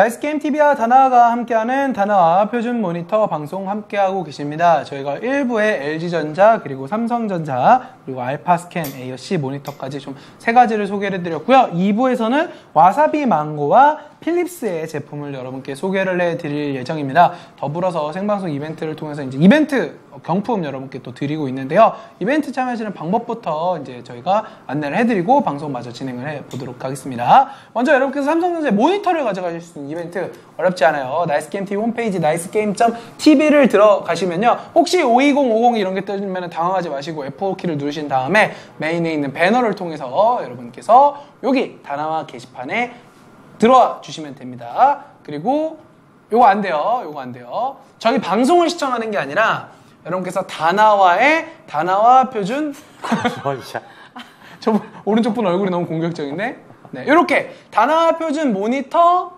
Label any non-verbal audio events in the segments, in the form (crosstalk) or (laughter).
나이스 게임 TV와 다나와가 함께하는 다나와 표준 모니터 방송 함께하고 계십니다. 저희가 1부에 LG전자 그리고 삼성전자 그리고 알파스캔 AOC 모니터까지 좀 세 가지를 소개를 해드렸고요. 2부에서는 와사비 망고와 필립스의 제품을 여러분께 소개를 해드릴 예정입니다. 더불어서 생방송 이벤트를 통해서 이제 이벤트 경품 여러분께 또 드리고 있는데요. 이벤트 참여하시는 방법부터 이제 저희가 안내를 해드리고 방송 마저 진행을 해 보도록 하겠습니다. 먼저 여러분께서 삼성전자 모니터를 가져가실 수 있는 이벤트 어렵지 않아요. 나이스게임 TV 홈페이지 나이스게임.tv를 들어가시면요. 혹시 52050 이런 게 뜨면 당황하지 마시고 F4키를 누르신 다음에 메인에 있는 배너를 통해서 여러분께서 여기 다나와 게시판에 들어와 주시면 됩니다. 그리고 요거 안 돼요. 요거 안 돼요. 저희 방송을 시청하는 게 아니라 여러분께서 다나와의 다나와 표준. (laughs) 저 오른쪽 분 얼굴이 너무 공격적인데. 네, 이렇게 다나와 표준 모니터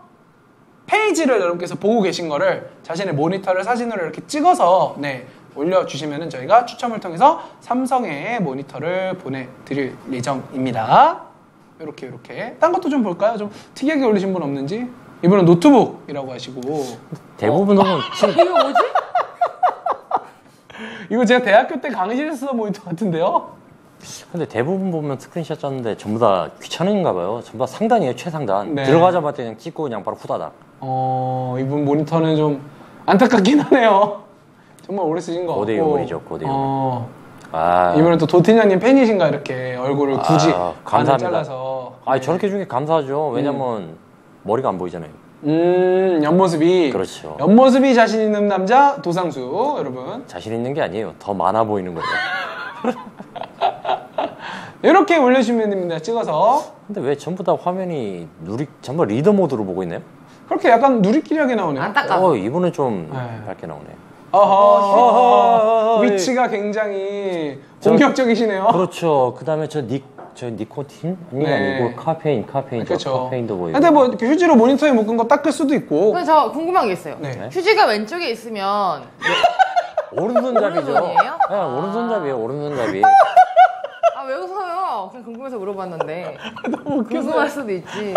페이지를 여러분께서 보고 계신 거를 자신의 모니터를 사진으로 이렇게 찍어서 네, 올려주시면은 저희가 추첨을 통해서 삼성의 모니터를 보내드릴 예정입니다. 이렇게 이렇게. 딴 것도 좀 볼까요? 좀 특이하게 올리신 분 없는지? 이분은 노트북이라고 하시고 대부분 지금 (laughs) 이거 뭐지? 이거 제가 대학교 때 강의실에서 쓰던 모니터 같은데요? 근데 대부분 보면 스크린샷 짰는데 전부 다 귀찮은가 봐요. 전부 다 상단이에요, 최상단. 네. 들어가자마자 그냥 찍고 그냥 바로 후다닥. 어, 이분 모니터는 좀 안타깝긴 하네요. 정말 오래 쓰신 거 같고. 고대 유물이죠, 고대 유물. 어, 아, 이분은 또 도티냐님 팬이신가 이렇게 얼굴을 굳이 아, 반을 감사합니다. 잘라서. 아 저렇게 중에 감사하죠. 왜냐면 머리가 안 보이잖아요. 음, 옆모습이. 그렇죠. 옆모습이 자신 있는 남자 도상수 여러분. 자신 있는 게 아니에요. 더 많아 보이는 거예요. (laughs) 이렇게 올려주시면 됩니다. 찍어서. 근데 왜 전부 다 화면이 누리 전부 리더 모드로 보고 있나요? 그렇게 약간 누리끼리하게 나오네요. 안타까워. 어, 이분은 좀 네. 밝게 나오네. 어허, 어허, 위치가 굉장히 저- 공격적이시네요. 그렇죠. 그 다음에 저 니, 저 니코틴 아니 네. 아니고 카페인, 카페인, 저 그렇죠. 카페인도 보이고. 근데 뭐 이렇게 휴지로 모니터에 묶은 거 닦을 수도 있고. 근데 저 궁금한 게 있어요. 네. 휴지가 왼쪽에 있으면 (laughs) 오른손잡이죠. 오른손이에요? 네, 오른손잡이에요. 오른손잡이. 아 왜 웃어요? 그냥 궁금해서 물어봤는데 (laughs) 너무 웃겼어요. 궁금할 수도 있지.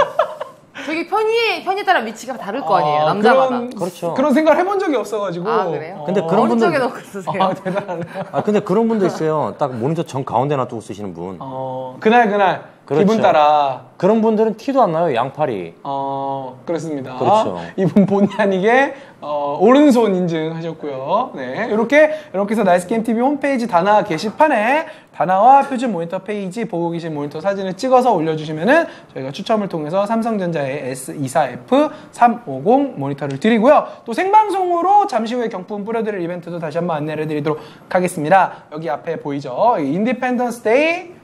저기 편의에 편에 따라 위치가 다를 거 아니에요 아, 남자마다. 그런, 그렇죠. 그런 생각을 해본 적이 없어가지고. 아, 그래요? 근데 어. 그런 어느 분들- 쪽에 넣고 쓰세요? 아, 대단하네. 아 근데 그런 분도 있어요. 딱 모니터 정 가운데 놔두고 쓰시는 분. 어, 그날, 그날. 그렇죠. 기분 따라. 그런 분들은 티도 안 나요. 양팔이. 어, 그렇습니다. 그렇죠. 이분 본의 아니게, 어, 오른손 인증하셨고요. 네. 이렇게, 이렇게 해서 나이스 게임TV 홈페이지 다나와 게시판에 다나와 표준 모니터 페이지 보고 계신 모니터 사진을 찍어서 올려주시면은 저희가 추첨을 통해서 삼성전자의 S24F350 모니터를 드리고요. 또 생방송으로 잠시 후에 경품 뿌려드릴 이벤트도 다시 한번 안내를 해드리도록 하겠습니다. 여기 앞에 보이죠? 인디펜던스 데이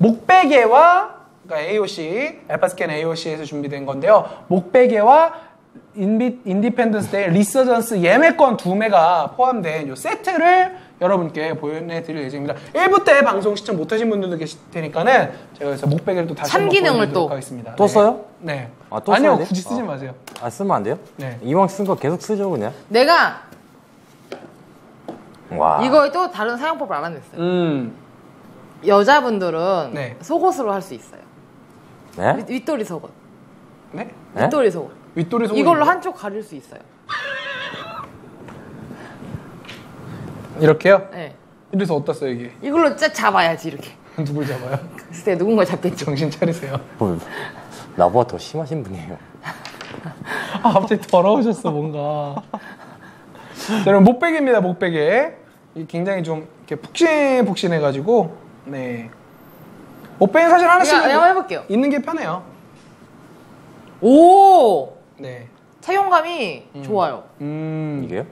목베개와 그러니까 AOC, 알파스캔 AOC에서 준비된 건데요. 목베개와 인비, 인디펜던스 데이 리서전스 예매권 두 매가 포함된 이 세트를 여러분께 보내드릴 예정입니다. 1부 때 방송 시청 못하신 분들도 계실 테니까는 제가 그래서 목베개를 또 다시 참기능을 보여드리도록 또. 하겠습니다. 또 네. 써요? 네. 아, 또 아니요, 써야 돼? 굳이 쓰지 어. 마세요. 아 쓰면 안 돼요? 네. 이왕 쓴 거 계속 쓰죠 그냥. 내가 와. 이거에 또 다른 사용법을 알아냈어요. 음, 여자분들은 네. 속옷으로 할 수 있어요. 네? 윗- 윗도리 속옷. 네? 네? 윗도리 속옷. 윗도리 속옷 이걸로 한쪽 가릴 수 있어요. 이렇게요? 네. 이래서 어디다 써요 이게? 이걸로 짜 잡아야지 이렇게. 누굴 잡아요? 글쎄 누군가 잡겠죠. 정신 차리세요. 뭐, 나보다 더 심하신 분이에요. 아, 갑자기 더러우셨어 뭔가. 자, 여러분 목베개입니다 목베개. 이 굉장히 좀 이렇게 푹신푹신해가지고 네. 목베개 사실 하나씩 한번 해볼게요. 있는 게 편해요. 오 네. 착용감이 좋아요. 음. 이게요?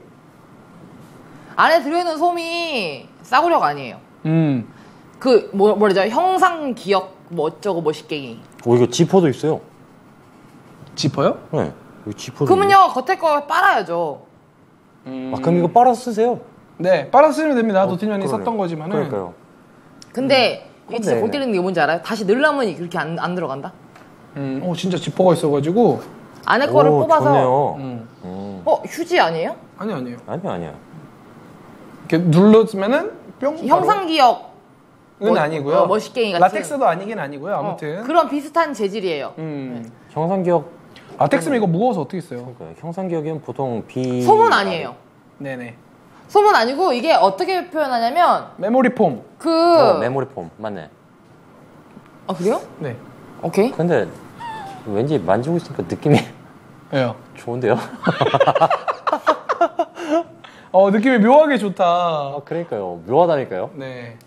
안에 들어있는 솜이 싸구려가 아니에요. 음. 그 뭐, 뭐라죠? 형상 기억 뭐 어쩌고 멋있갱이. 오 이거 지퍼도 있어요. 지퍼요? 네. 여기 지퍼도. 그러면요 겉에 거 빨아야죠. 음. 아, 그럼 이거 빨아서 쓰세요. 네. 빨아서 쓰면 됩니다. 어, 노티년이 그러네. 썼던 거지만은. 그러니까요. 근데 이게 진짜 네. 골 때리는 게 뭔지 알아요? 다시 넣으려면 그렇게 안, 안 들어간다? 음. 어 진짜 지퍼가 있어가지고. 안에 거를 오, 뽑아서 좋네요. 음. 음. 어 휴지 아니에요? 아니 아니에요. 아니야 아니야. 이렇게 눌러주면은 뿅. 형상 기억 은 뭐- 아니고요. 어, 멋있갱이 같은. 라텍스도 아니긴 아니고요. 아무튼. 어, 그런 비슷한 재질이에요. 음. 형상기억 아 텍스면 이거 무거워서 어떻게 써요? 그 형상 기억에는 보통 B 솜은 아니에요. 네네. 솜은 아니고 이게 어떻게 표현하냐면 메모리 폼. 그 어, 메모리 폼 맞네. 아 그래요? 네. 오케이. 근데 왠지 만지고 있으니까 느낌이 왜요? 좋은데요? (laughs) 어 느낌이 묘하게 좋다. 아 그러니까요. 묘하다니까요. 네.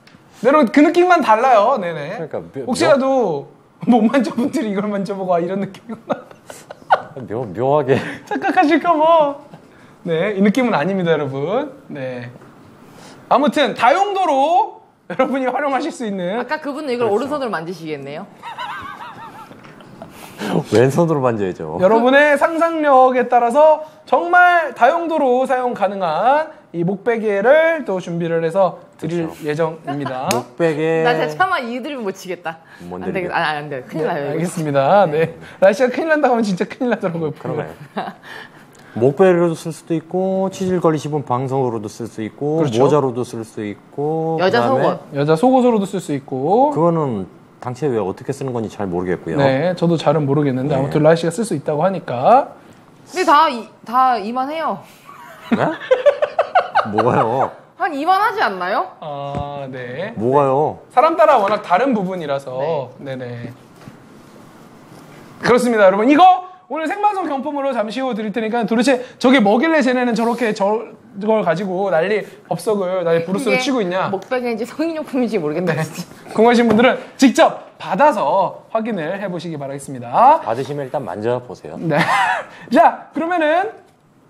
네, 여러분 그 느낌만 달라요. 네네. 그러니까 묘- 혹시라도 못 만져분들이 이걸 만져보고 아 이런 느낌이구나 묘 묘하게 착각하실까 봐. 네, 이 느낌은 아닙니다, 여러분. 네. 아무튼 다용도로 (laughs) 여러분이 활용하실 수 있는 아까 그분은 이걸 그렇죠. 오른손으로 만지시겠네요. (laughs) 왼손으로 만져야죠. 여러분의 상상력에 따라서 정말 다용도로 사용 가능한 이 목베개를 또 준비를 해서 드릴 그렇죠. 예정입니다. (laughs) 목베개. 나 진짜 차마 이 드립 못 치겠다. 뭔 안? 되겠다. 아니, 안 돼. 큰일 네, 나요. 이거. 알겠습니다. 네. 날씨가 큰일 난다고 하면 진짜 큰일 나더라고요. 그런가요? 목베개로도 쓸 수도 있고 치질 걸리시면 방송으로도 쓸 수 있고 그렇죠. 모자로도 쓸 수 있고 여자 그다음에 속옷. 여자 속옷으로도 쓸 수 있고. 그거는 당최 왜 어떻게 쓰는 건지 잘 모르겠고요. 네, 저도 잘은 모르겠는데 아무튼 라이 씨가 쓸 수 있다고 하니까 근데 다, 이, 다 이만해요. 네? 뭐가요? 한 이만하지 않나요? 아, 네. 뭐가요? 사람 따라 워낙 다른 부분이라서 네. 네 그렇습니다, 여러분. 이거 오늘 생방송 경품으로 잠시 후 드릴 테니까 도대체 저게 뭐길래 쟤네는 저렇게 저걸 가지고 난리 법석을 난리 부르스를 이게 치고 있냐? 목베개인지 성인용품인지 모르겠다. 네. 궁금하신 (laughs) 분들은 직접 받아서 확인을 해보시기 바라겠습니다. 받으시면 일단 만져보세요. 네. (laughs) 자, 그러면은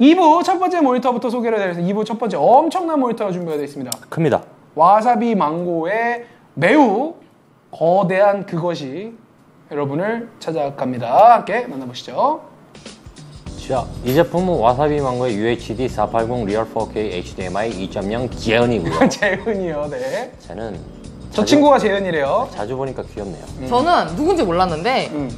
2부 첫 번째 모니터부터 소개를 해드리겠습니다. 2부 첫 번째 엄청난 모니터가 준비가 되어 있습니다. 큽니다. 와사비 망고의 매우 거대한 그것이 여러분을 찾아갑니다. 함께 만나보시죠. 자, 이 제품은 와사비 망고의 UHD 480 real 4K HDMI 2.0 재은이고요. (laughs) 재은이요, 네. 쟤는 저 자주- 친구가 재은이래요. 자주 보니까 귀엽네요. 저는 누군지 몰랐는데 음.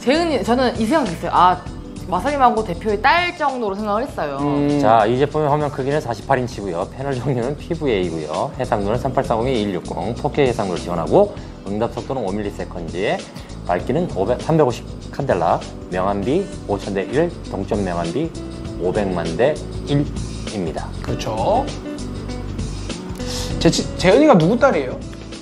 재은이 저는 이 생각했어요. 아 와사비 망고 대표의 딸 정도로 생각을 했어요. 음. 자, 이 제품의 화면 크기는 48인치고요. 패널 종류는 PVA이고요. 해상도는 3840에 160, 4K 해상도를 지원하고 응답 속도는 5ms/에 밝기는 500, 350 칸델라, 명암비 5000대 1, 동점 명암비 500만 대 1입니다. 그렇죠. 제, 치- 재은이가 누구 딸이에요?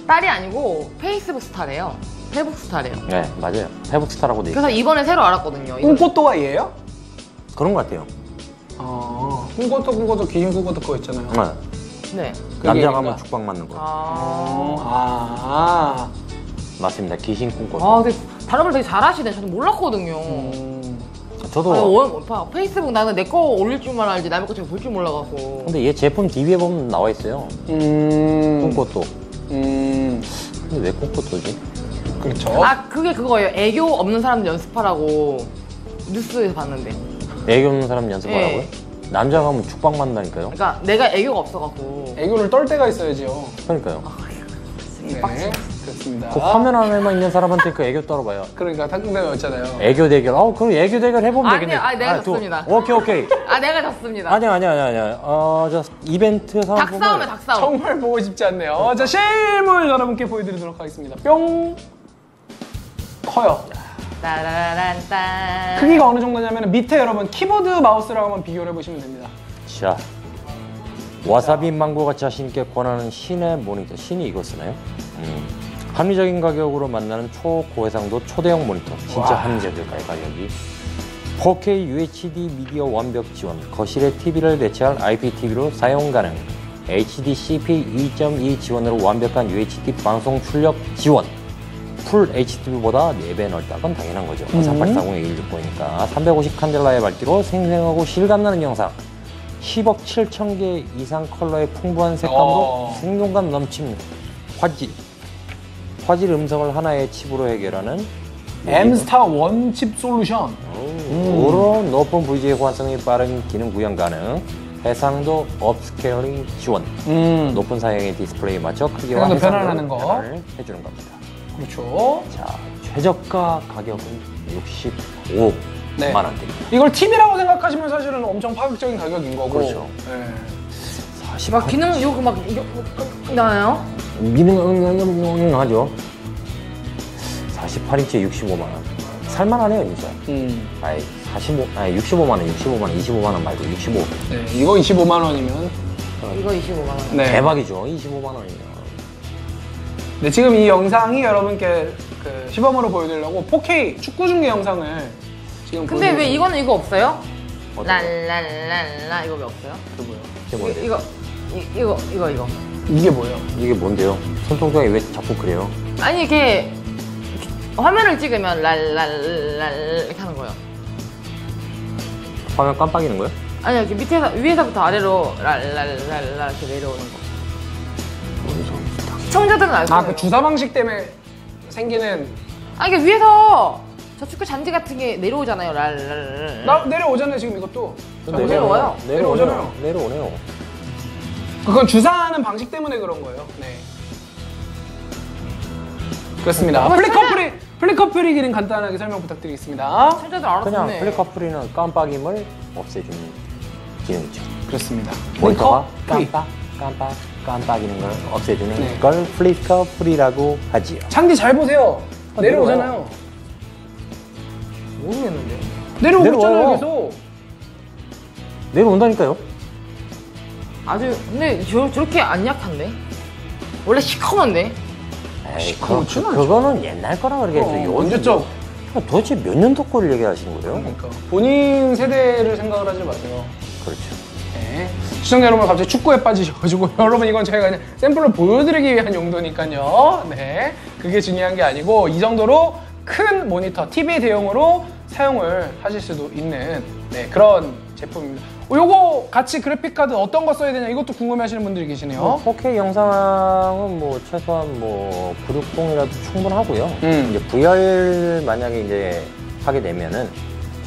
딸이 아니고 페이스북 스타래요. 페북 스타래요. 네, 맞아요. 페북스타라고도 있고 그래서 이번에 새로 알았거든요. 꿈꽃도가 얘예요? 그런 것 같아요. 어, 꿈꽃도 꿈꽃도 귀신 꿈꽃도 그거 있잖아요. 네. 네. 그게 남자? 가면 죽박 맞는 거. 아. 아, 맞습니다. 귀신 꿈꿔. 아, 근데 발음을 되게 잘하시네. 저는 몰랐거든요. 음. 저도 아, 원, 봐, 페이스북 나는 내 거 올릴 줄만 알지 남의 거잘볼줄 몰라갖고. 근데 얘 제품 DB에 보면 나와 있어요. 음. 꿈꽃도. 음. 근데 왜 꿈꽃도지? 그렇죠. 아, 그게 그거예요. 애교 없는 사람들 연습하라고 뉴스에서 봤는데. 애교 없는 사람 연습하라고요? 네. 남자 가면 죽박 맞는다니까요? 그러니까 내가 애교가 없어갖고. 애교를 떨 때가 있어야죠. 그러니까요. 네, 그렇습니다. 그 화면 안에만 있는 사람한테 그 애교 떨어봐요. 그러니까 탁구대였잖아요. 애교 대결. 어, 그럼 애교 대결 해보면 아니, 되겠네. 아니, 내가 두- 졌습니다. 오케이, 오케이. 아, 내가 졌습니다. 아니야, 아니야, 아니야, 아니야. 어, 저 이벤트 상품. 닭싸움에 닭싸움. 정말 보고 싶지 않네요. 자, 실물 여러분께 보여드리도록 하겠습니다. 뿅! 커요. 따라란딴. 크기가 어느 정도냐면 밑에 여러분 키보드 마우스랑 한번 비교를 해보시면 됩니다. 자, 와사비 망고가 자신있게 권하는 신의 모니터. 신이 이거 쓰나요? 음. 합리적인 가격으로 만나는 초고해상도 초대형 모니터. 진짜 와. 합리적일까요, 가격이? 4K UHD 미디어 완벽 지원, 거실에 TV를 대체할 IPTV로 사용 가능, HDCP 2.2 지원으로 완벽한 UHD 방송 출력 지원, full HD보다 4배 넓다. 건 당연한 거죠. 음. 3840에 160보니까 350 칸델라의 밝기로 생생하고 실감나는 영상, 10억 7천 개 이상 컬러의 풍부한 색감으로 어. 생동감 넘치는 화질, 화질 음성을 하나의 칩으로 해결하는 MStar one chip solution. 오로 높은 VGA 호환성이 빠른 기능 구현 가능, 해상도 upscaling 지원, 음. 높은 사양의 디스플레이에 맞춰 크기와 해상도를 변환하는 거. 해주는 겁니다. 그렇죠. 자, 최저가 가격은 65만 네. 원대입니다. 이걸 TV라고 생각하시면 사실은 엄청 파격적인 가격인 거고. 그렇죠. 네. 40, 막 기능 이거 막 이거 나요? 미능하죠. 48인치에 65만 원. 살만하네요 진짜. 음. 아이 45, 아니 65만 원, 65만 원, 25만 원 말고 65. 네, 이거 25만 원이면 이거 25만 원. 네. 대박이죠. 25만 원이면. 네, 지금 이 영상이 여러분께 그 시범으로 보여드리려고 4K 축구 중계 영상을 지금 근데 왜 보여드리고 이거는 이거 없어요? 어떤 거? 랄랄랄라 이거 왜 없어요? 있어요. 뭐예요? 이게 뭔데? 이거 이, 이거 이거 이거. 이게 뭐예요? 이게 뭔데요? 손동작이 왜 자꾸 그래요? 아니 이렇게 화면을 찍으면 랄랄랄 이렇게 하는 거예요. 화면 깜빡이는 거예요? 아니 이렇게 밑에서 위에서부터 아래로 랄랄랄라 이렇게 내려오는 거. 시청자들은 알 거예요. 아, 그 주사 방식 때문에 생기는 아 이게 위에서 저 축구 잔디 같은 게 내려오잖아요. 랄랄랄. 나 내려오잖아요 지금 이것도. 자, 보세요. 내려와요. 내려오잖아요. 내려오네요. 그건 주사하는 방식 때문에 그런 거예요. 네. 그렇습니다. 어, 플리 커플이 flicker free 기능 간단하게 설명 부탁드리겠습니다. 시청자들 그냥 알았네. flicker free는 깜빡임을 없애주는 기능이죠. 그렇습니다. flicker free. 깜빡, 깜빡, 깜빡이는 걸 없애주는 네. 걸 flicker free라고 하지요. 잔디 잘 보세요. 아, 내려오잖아요. 모르겠는데. 내려오고 있잖아요 내려와요. 계속. 내려온다니까요? 아주 근데 저, 저렇게 안 약한데? 원래 시커먼데? 에이, 그, 않죠. 그거는 옛날 거라 그러겠죠. 어, 언제적? 도대체 몇 년도 거를 얘기하시는 거예요? 그러니까 본인 세대를 생각을 하지 마세요. 그렇죠. 네. 시청자 여러분 갑자기 축구에 빠지셔가지고 (laughs) 여러분 이건 저희가 그냥 샘플로 보여드리기 위한 용도니까요. 네, 그게 중요한 게 아니고 이 정도로 큰 모니터, TV 대용으로 사용을 하실 수도 있는 네, 그런 제품입니다. 어, 요거 같이 그래픽 카드 어떤 거 써야 되냐 이것도 궁금해하시는 분들이 계시네요. 4K 영상은 뭐 최소한 뭐 960이라도 충분하고요. 음. 이제 VR 만약에 이제 하게 되면은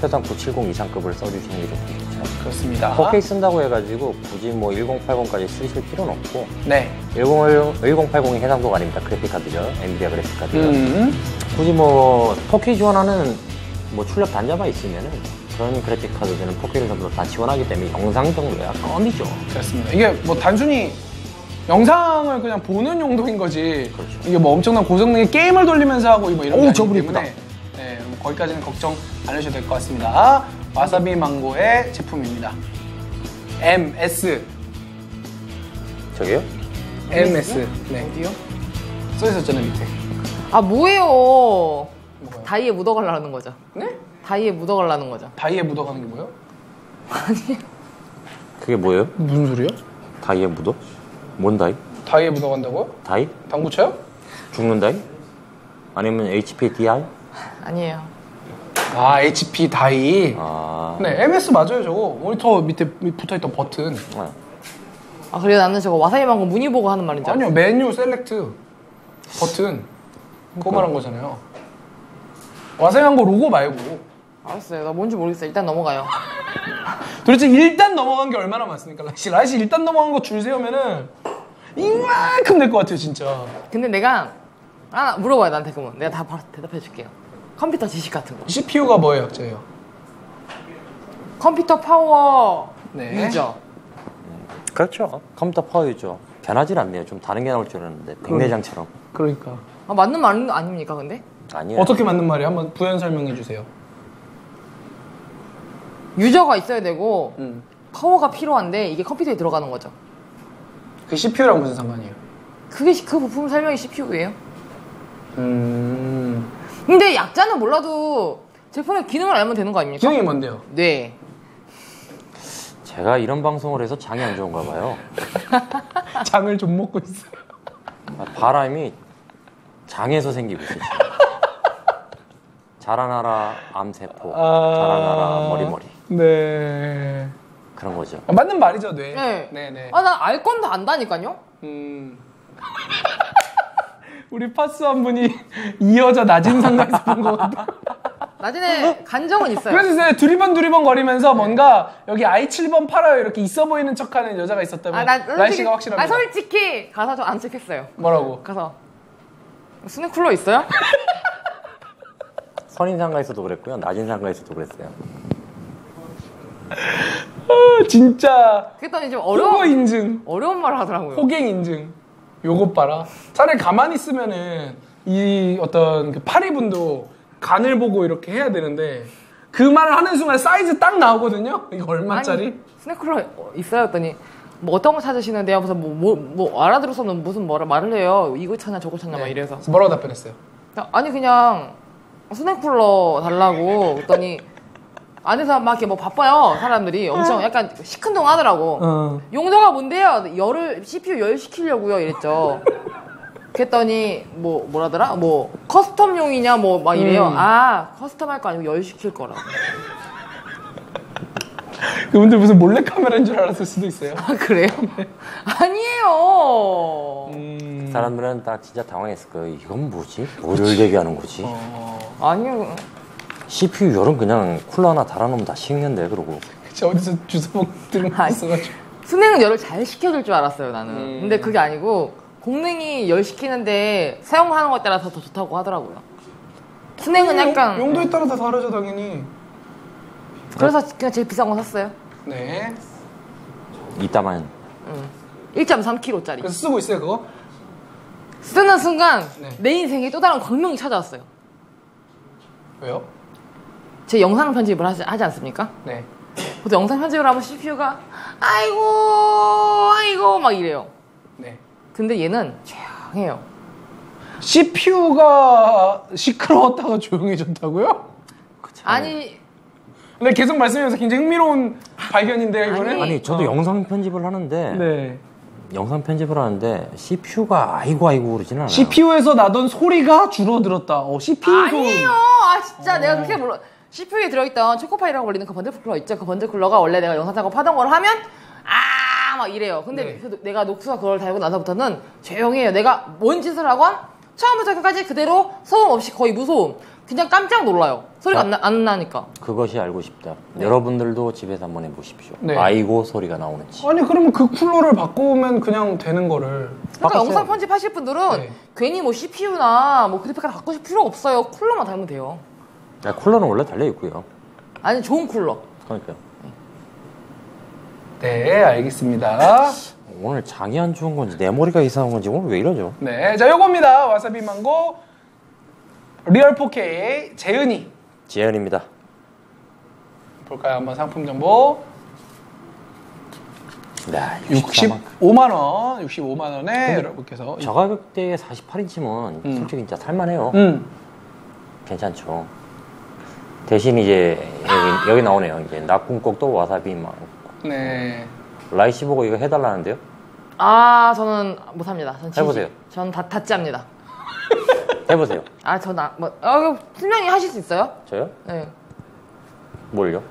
최소한 970 이상급을 써주시는 게 좋겠죠. 그렇습니다. 4K 쓴다고 해가지고 굳이 뭐 1080까지 쓰실 필요는 없고 네. 10, 1080이 해상도가 아닙니다. 그래픽 카드죠. 엔비디아 그래픽 카드. 음. 굳이 뭐 4K 지원하는 뭐 출력 단자만 있으면은 그런 그래픽 카드들은 4K를 전부 다 지원하기 때문에 영상 정도야 껌이죠. 그렇습니다. 이게 뭐 단순히 영상을 그냥 보는 용도인 거지. 그렇죠. 이게 뭐 엄청난 고성능의 게임을 돌리면서 하고 뭐 이런 게 어우, 아니기 때문에 네, 뭐 거기까지는 걱정 안 하셔도 될 것 같습니다. 와사비 망고의 제품입니다. MS, 저게요? MS. 네. 어디요? 써 있었잖아요 밑에. 아 뭐예요? 뭐가요? 다이에 묻어가려는 거죠. 네? 다이에 묻어가려는 거죠. 다이에 묻어가는 게 뭐예요? 그게 뭐예요? 무슨 소리요? 다이에 묻어? 뭔 다이? 다이에 묻어간다고요? 다이? 당구 쳐요? 죽는 다이? 아니면 HP DI? 아니에요. 아 HP 다이. 아. 네 MS 맞아요 저거 모니터 밑에 붙어있던 버튼. 네. 아 그래 나는 저거 와사비 망고 무늬 보고 하는 말인 줄 알았어. 아니요 메뉴 셀렉트 버튼 그거 말한 거잖아요 와사비한 거 로고 말고 알았어요. 나 뭔지 모르겠어. 일단 넘어가요. (laughs) 도대체 일단 넘어간 게 얼마나 많습니까 라이씨 라이씨 일단 넘어간 거 줄 세우면은 이만큼 될 것 같아요 진짜 근데 내가 아 물어봐요 나한테 그러면 내가 다 바로 대답해 줄게요. 컴퓨터 지식 같은 거. CPU가 뭐예요 약자예요 컴퓨터 파워 네. user. 그렇죠. 컴퓨터 파워유죠. 변하질 않네요. 좀 다른 게 나올 줄 알았는데 백내장처럼. 그러니까 아, 맞는 말 아닙니까 근데? 아니에요. 어떻게 맞는 말이에요 한번 부연 설명해 주세요 유저가 있어야 되고 음. 파워가 필요한데 이게 컴퓨터에 들어가는 거죠. 그 CPU랑 무슨 상관이에요 그게 시- 그 부품 설명이 CPU예요. 음 근데 약자는 몰라도 제품의 기능을 알면 되는 거 아닙니까? 기능이 뭔데요 네. 제가 이런 방송을 해서 장이 안 좋은가 봐요. (laughs) 장을 좀 먹고 있어요 아, 바람이 장에서 생기고 있어요. 자라나라 암세포, 자라나라 머리머리 네 그런 거죠. 아, 맞는 말이죠 네 네. 네 네 아, 난 알 건도 안다니까요? 음. 우리 파스 한 분이 (laughs) 이 여자 낮은 상가에서 본 것 같다. 나중에 (laughs) 간정은 있어요. 그래서 이제 두리번 두리번 거리면서 뭔가 여기 i7번 팔아요 이렇게 있어 보이는 척하는 여자가 있었다면 아, 나 날씨가 확실합니다. 아, 솔직히 가서 저안 찍혔어요. 뭐라고? 가서 스낵쿨러 있어요? (laughs) 선인 상가에서도 그랬고요. 낮은 상가에서도 그랬어요. 아, 진짜 그랬더니 좀 어려운 인증, 어려운 말을 하더라고요. 호갱 인증. 요것 봐라. 차라리 가만히 있으면은 이 어떤 그 파리분도 간을 보고 이렇게 해야 되는데 그 말을 하는 순간 사이즈 딱 나오거든요. 이거 얼마짜리? 아니, 스낵쿨러 있어요 했더니 뭐 어떤 거 찾으시는데요? 하면서 뭐, 뭐, 뭐 알아들어서는 무슨 뭐라 말을 해요. 이거 찾냐 저거 찾냐 막 네. 이래서 그래서 뭐라고 답변했어요? 아니 그냥 스낵 쿨러 달라고 그랬더니 안에서 막 이렇게 뭐 바빠요 사람들이 엄청 약간 시큰둥하더라고 어. 용도가 뭔데요? 열을 CPU 열 시키려고요 이랬죠 그랬더니 뭐 뭐라더라? 뭐 custom용이냐 뭐 막 이래요 음. 아 custom 할 거 아니고 열 시킬 거라고 (laughs) 그분들 무슨 몰래카메라인 줄 알았을 수도 있어요. 아 그래요? (laughs) 아니에요 음. 사람들은 딱 진짜 당황했을 거예요. 이건 뭐지? 뭐를 얘기하는 거지? 어. 아니요 CPU 열은 그냥 쿨러 하나 달아놓으면 다 식는데 그러고 저 어디서 주워 들은 거. 있어가지고. 스낵은 열을 잘 식혀줄 줄 알았어요 나는 음. 근데 그게 아니고 공능이 열 식히는데 사용하는 것에 따라서 더 좋다고 하더라고요 스낵은 약간 용, 용도에 따라 다 다르죠 당연히. 그래서 그냥 제일 비싼 거 샀어요 네. 이따만 1.3kg짜리 그래서 쓰고 있어요 그거? 쓰는 순간 네. 내 인생에 또 다른 광명이 찾아왔어요 왜요? 제 영상 편집을 하지, 하지 않습니까? 네. 보통 영상 편집을 하면 CPU가 아이고 아이고 막 이래요 네. 근데 얘는 조용해요 CPU가 시끄러웠다가 조용해졌다고요? 아니 근데 계속 말씀하면서 굉장히 흥미로운 발견인데 이거는. 아니, 아니 저도 어. 영상 편집을 하는데 네. 영상 편집을 하는데 CPU가 아이고 아이고 그러지는 않아요. CPU에서 나던 소리가 줄어들었다. 어, CPU. 아니에요 아 진짜 내가 그렇게 몰라 CPU에 들어있던 초코파이라고 불리는 그 번들 쿨러 있죠 그 번들 쿨러가 원래 내가 영상 작업하던 걸 하면 아 막 이래요 근데 네. 그 내가 녹수가 그걸 달고 나서부터는 조용해요 내가 뭔 짓을 하건 처음부터 끝까지 그대로 소음 없이 거의 무소음 그냥 깜짝 놀라요 소리가 안, 나, 안 나니까 그것이 알고 싶다. 여러분들도 집에서 한번 해보십시오. 네. 아이고 소리가 나오는지. 아니 그러면 그 쿨러를 바꾸면 그냥 되는 거를. 그러니까 바꿨어요. 영상 편집하실 분들은 네. 괜히 뭐 CPU나 뭐 그래픽카드 바꾸실 필요 없어요 쿨러만 달면 돼요 야, 쿨러는 원래 달려 있고요. 아니 좋은 쿨러 그러니까 네, 알겠습니다. 오늘 장이 안 좋은 건지 내 머리가 이상한 건지 오늘 왜 이러죠? 네, 자 요겁니다. 와사비 망고 real 4K 재은이 지현입니다. 볼까요? 한번 상품 정보. 네, 65만 원, 65만 원에 여러분께서 저 가격대에 48인치면 음. 솔직히 진짜 살만해요. 음. 괜찮죠. 대신 이제 여기, 여기 나오네요. 이제 낙궁곡도 와사비 막 네. 라이시 보고 이거 해달라는데요? 아 저는 못합니다 전 지지. 해보세요. 전 다, 다찌합니다 (laughs) 해보세요. 아, 전, 아, 뭐, 아, 이거 분명히 하실 수 있어요? 저요? 네. 뭘요?